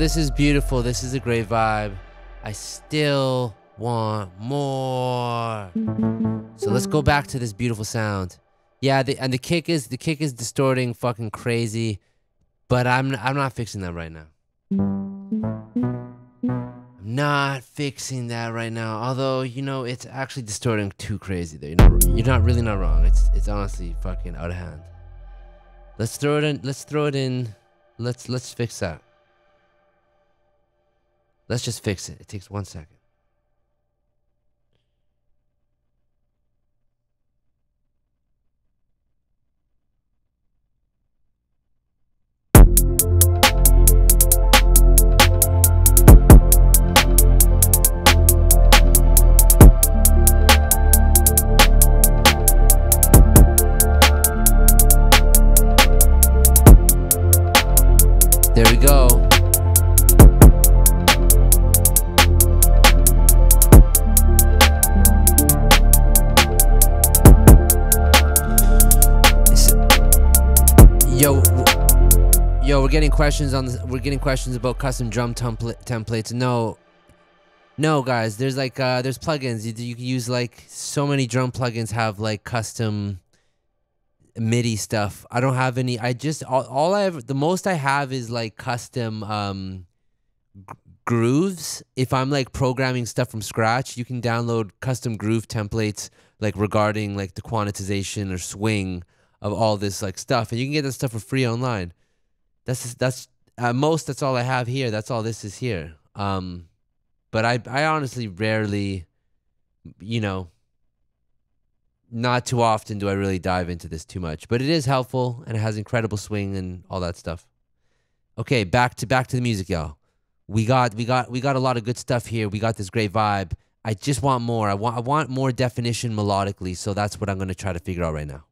This is beautiful. This is a great vibe. I still want more. So let's go back to this beautiful sound. Yeah, the, and the kick is the kick is distorting fucking crazy, but I'm I'm not fixing that right now. I'm not fixing that right now. Although you know it's actually distorting too crazy. There, you're not you're not really not wrong. It's it's honestly fucking out of hand. Let's throw it in. Let's throw it in. Let's let's fix that. Let's just fix it. It takes one second. Questions on this. We're getting questions about custom drum template templates. No, no, guys. There's like uh, there's plugins. You, you can use like so many drum plugins have like custom MIDI stuff. I don't have any. I just all, all I have the most I have is like custom um gr- grooves. If I'm like programming stuff from scratch, you can download custom groove templates like regarding like the quantization or swing of all this like stuff, and you can get that stuff for free online. That's that's at most that's all I have here. That's all this is here. Um, but I I honestly rarely, you know, not too often do I really dive into this too much, but it is helpful and it has incredible swing and all that stuff. Okay, back to back to the music, y'all. We got we got we got a lot of good stuff here. We got this great vibe. I just want more. I want I want more definition melodically, so that's what I'm gonna try to figure out right now.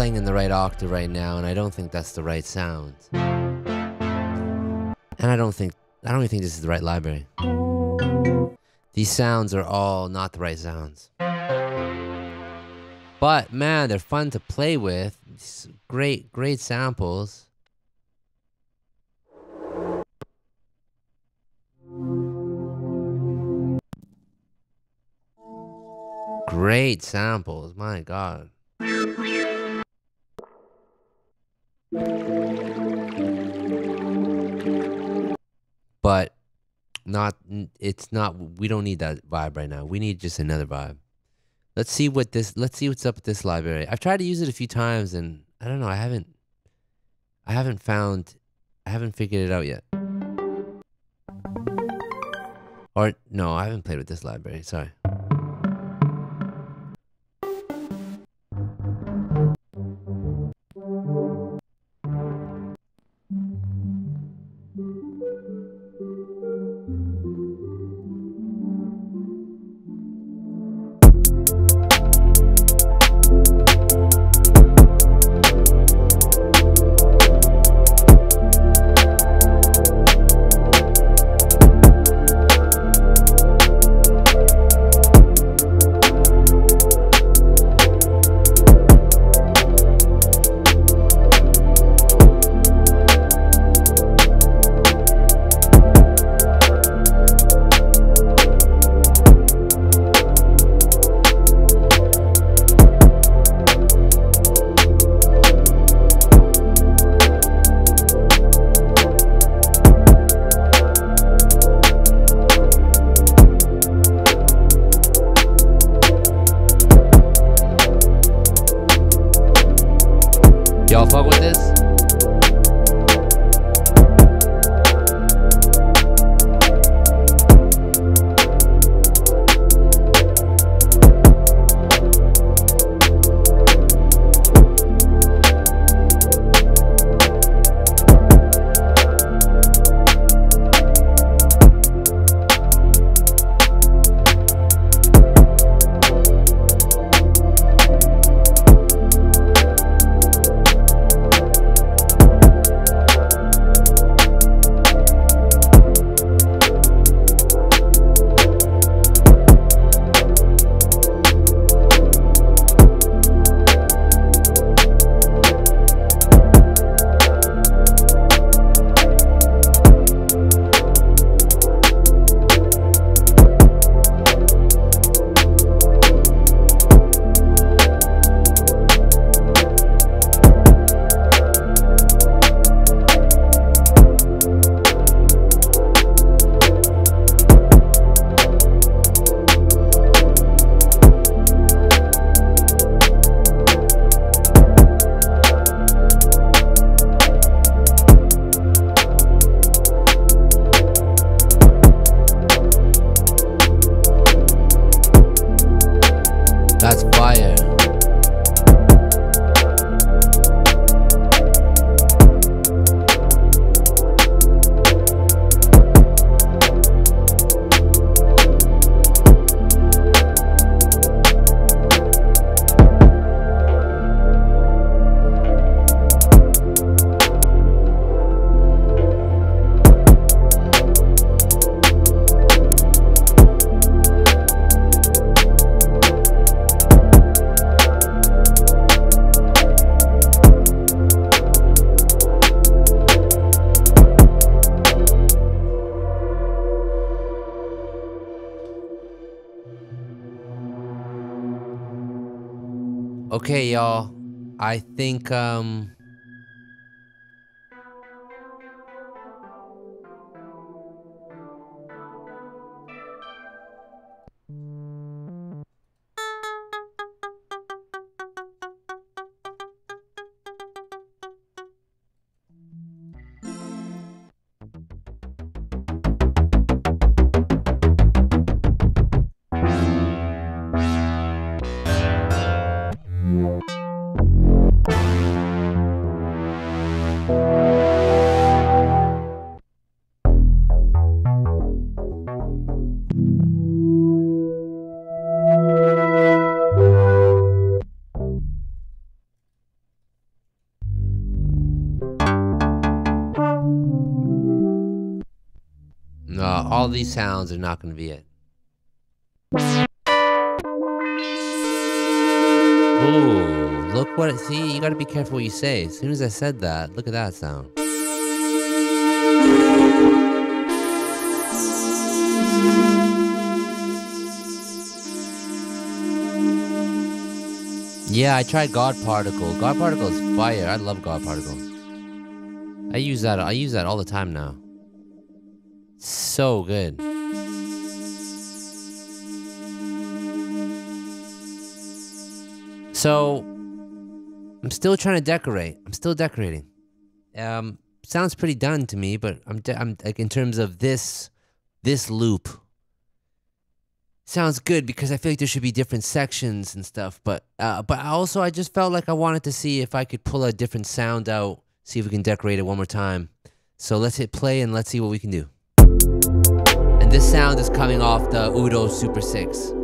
Playing in the right octave right now, and I don't think that's the right sound. And I don't think I don't even think this is the right library. These sounds are all not the right sounds. But man, they're fun to play with. Great, great samples. Great samples, my god. But not it's not we don't need that vibe right now. We need just another vibe. Let's see what this let's see what's up with this library. I've tried to use it a few times and I don't know, I haven't I haven't found I haven't figured it out yet. Or no, I haven't played with this library, sorry. Okay, y'all. I think um all these sounds are not going to be it. Ooh, look what it, see, you got to be careful what you say. As soon as I said that, look at that sound. Yeah, I tried God Particle. God Particle is fire. I love God Particle. I use that. I use that all the time now. So good. So, I'm still trying to decorate. I'm still decorating. Um, sounds pretty done to me, but I'm, I'm like in terms of this, this loop. Sounds good because I feel like there should be different sections and stuff. But, uh, but also I just felt like I wanted to see if I could pull a different sound out. See if we can decorate it one more time. So let's hit play and let's see what we can do. This sound is coming off the Udo Super 6.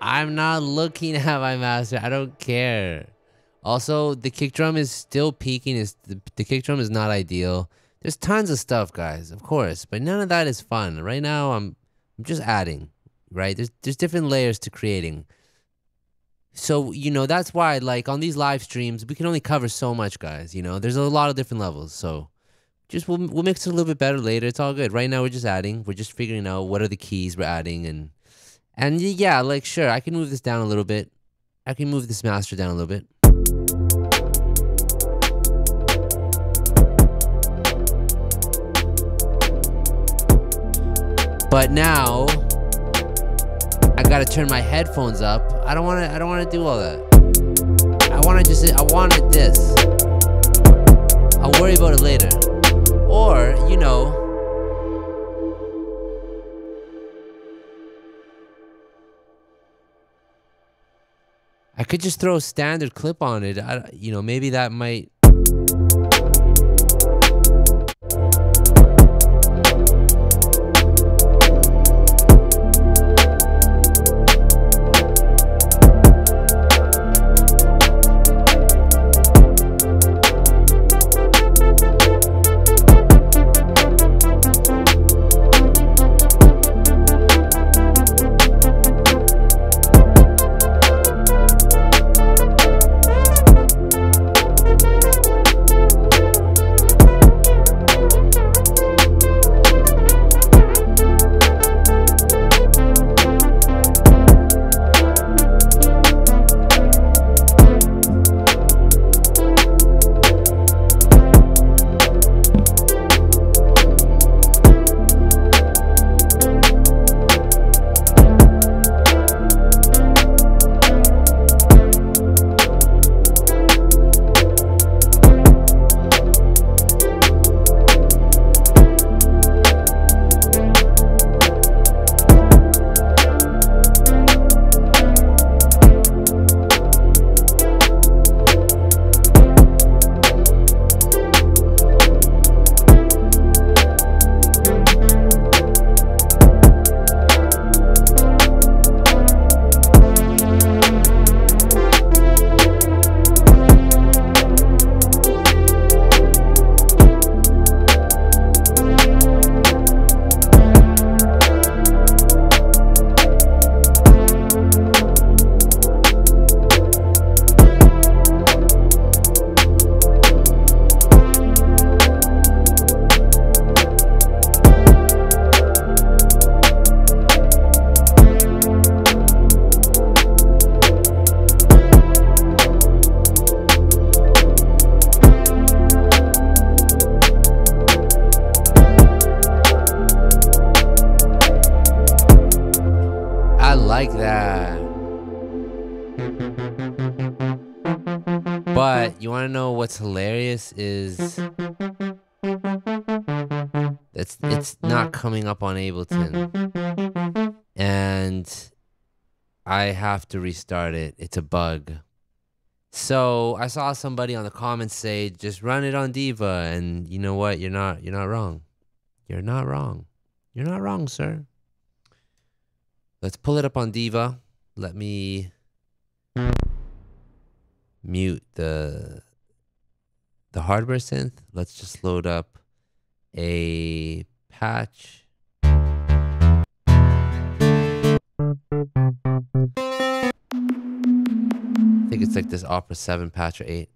I'm not looking [laughs] at my master. I don't care. Also, the kick drum is still peaking. Is the, the kick drum is not ideal. There's tons of stuff, guys, of course, but none of that is fun. Right now, I'm I'm just adding. Right? There's there's different layers to creating. So you know that's why, like on these live streams, we can only cover so much, guys. You know, there's a lot of different levels. So just we'll we'll mix it a little bit better later. It's all good. Right now we're just adding. We're just figuring out what are the keys we're adding and and yeah, like sure, I can move this down a little bit. I can move this master down a little bit. But now I gotta turn my headphones up. I don't wanna I don't wanna do all that. I wanna just I wanted this. I'll worry about it later. Or, you know, I could just throw a standard clip on it. I, you know, maybe that might. Coming up on Ableton. And I have to restart it. It's a bug. So I saw somebody on the comments say just run it on Diva and you know what? You're not you're not wrong. You're not wrong. You're not wrong, sir. Let's pull it up on Diva. Let me mute the the hardware synth. Let's just load up a patch. I think it's like this Opera 7 patch or 8.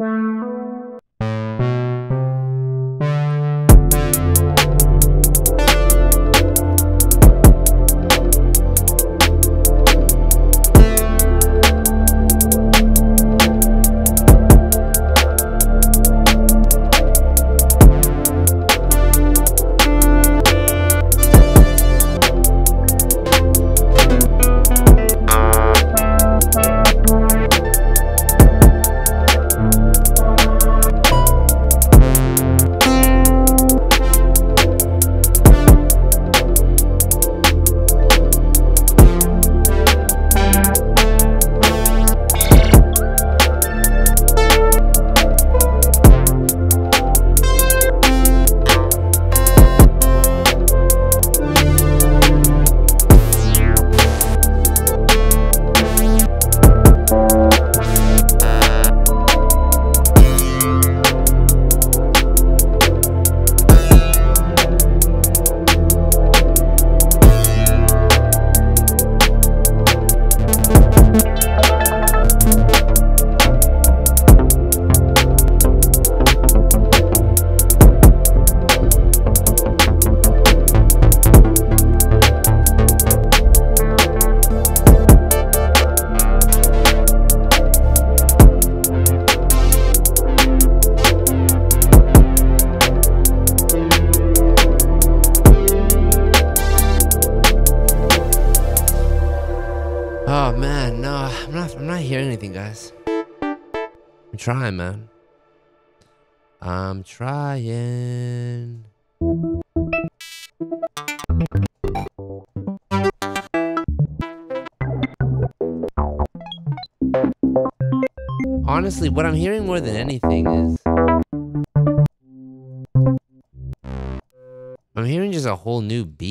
Whole new beat,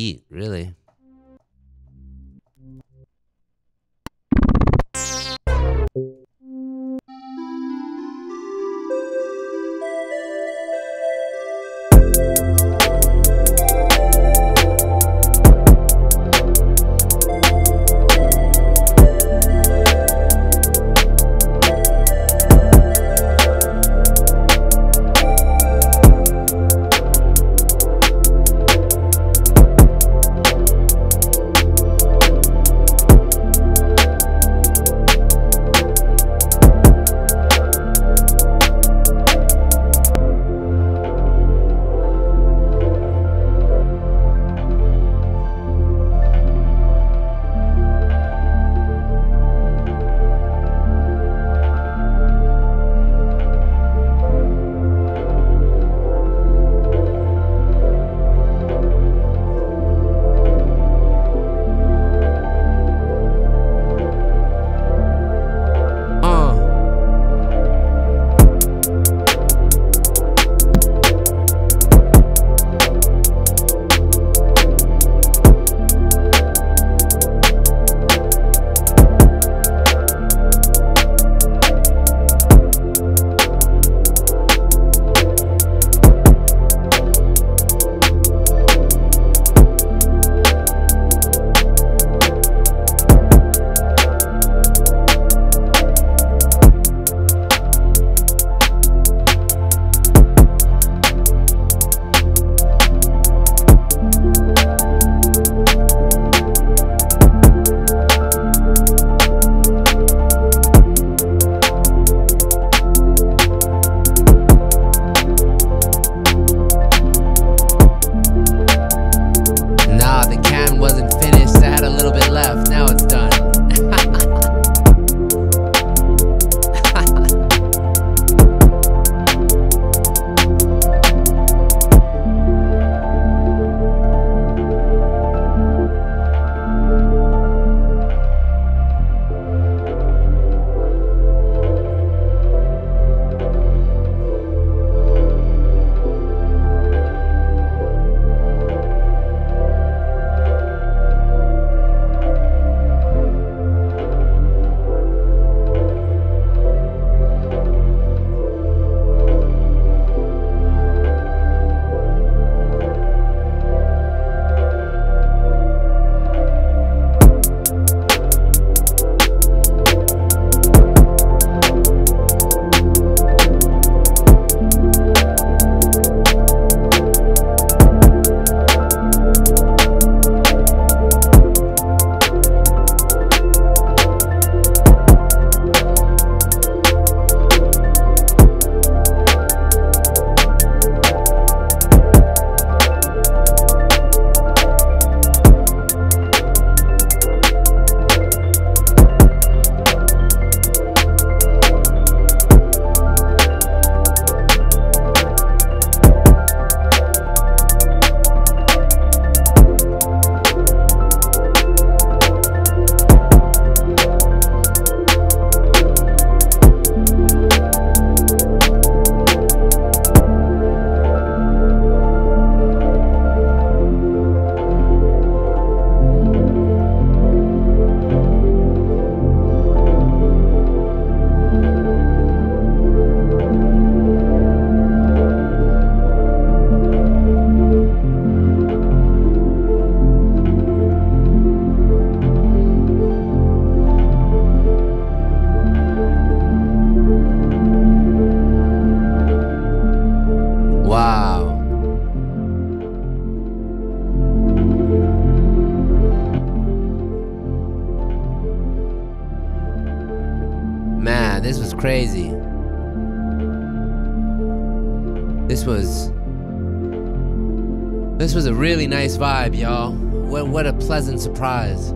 nice vibe, y'all. What what a pleasant surprise.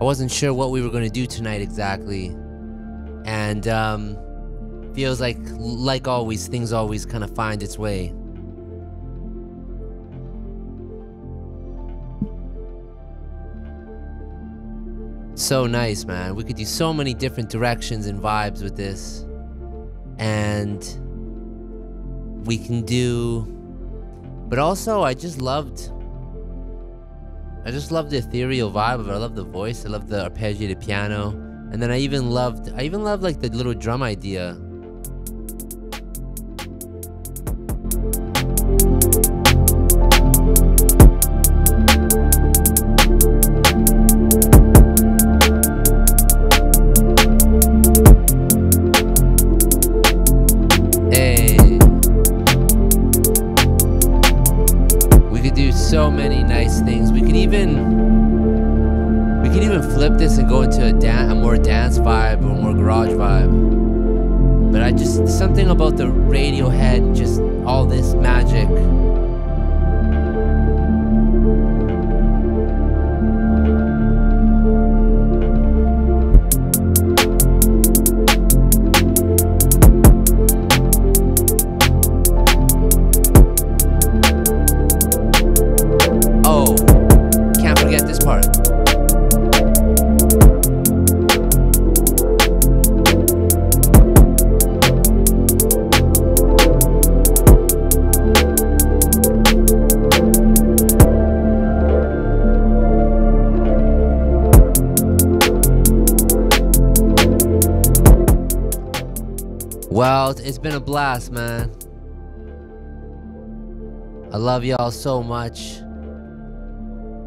I wasn't sure what we were going to do tonight exactly, and um, feels like like always things always kind of find its way. So nice, man. We could do so many different directions and vibes with this. And we can do. But also, I just loved. I just loved the ethereal vibe of it. I love the voice. I love the arpeggiated piano. And then I even loved. I even loved like the little drum idea. Blast, man. I love y'all so much.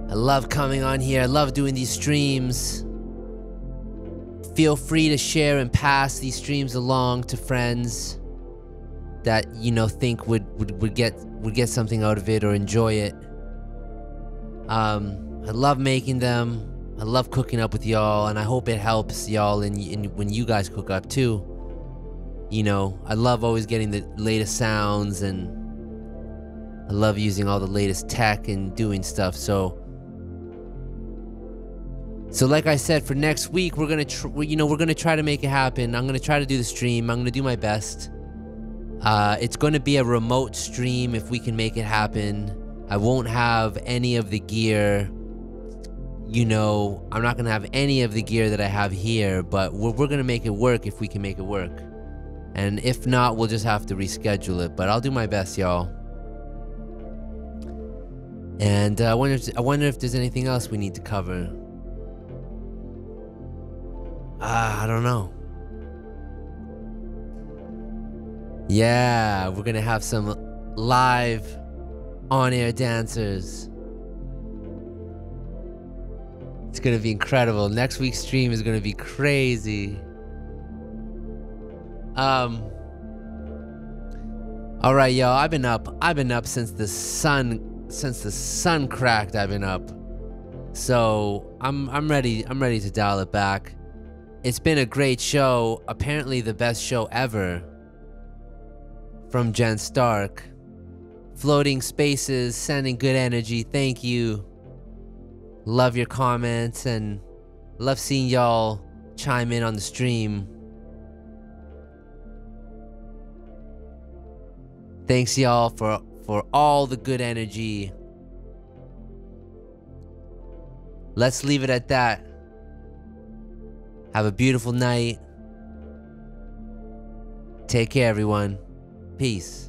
I love coming on here. I love doing these streams. Feel free to share and pass these streams along to friends that you know think would would, would get would get something out of it or enjoy it. Um, I love making them. I love cooking up with y'all, and I hope it helps y'all in when you guys cook up too. You know, I love always getting the latest sounds and I love using all the latest tech and doing stuff. So, so like I said, for next week we're gonna, tr- you know, we're gonna try to make it happen. I'm gonna try to do the stream. I'm gonna do my best. Uh, it's gonna be a remote stream if we can make it happen. I won't have any of the gear. You know, I'm not gonna have any of the gear that I have here, but we're, we're gonna make it work if we can make it work. And if not, we'll just have to reschedule it. But I'll do my best, y'all. And uh, I wonder, if, I wonder if there's anything else we need to cover. Ah, I don't know. Yeah, we're gonna have some live on-air dancers. It's gonna be incredible. Next week's stream is gonna be crazy. Um. All right, y'all. I've been up. I've been up since the sun since the sun cracked. I've been up. So I'm I'm ready. I'm ready to dial it back. It's been a great show. Apparently the best show ever. From Jen Stark. Floating spaces, sending good energy. Thank you. Love your comments and love seeing y'all chime in on the stream. Thanks y'all for for all the good energy. Let's leave it at that. Have a beautiful night. Take care everyone. Peace.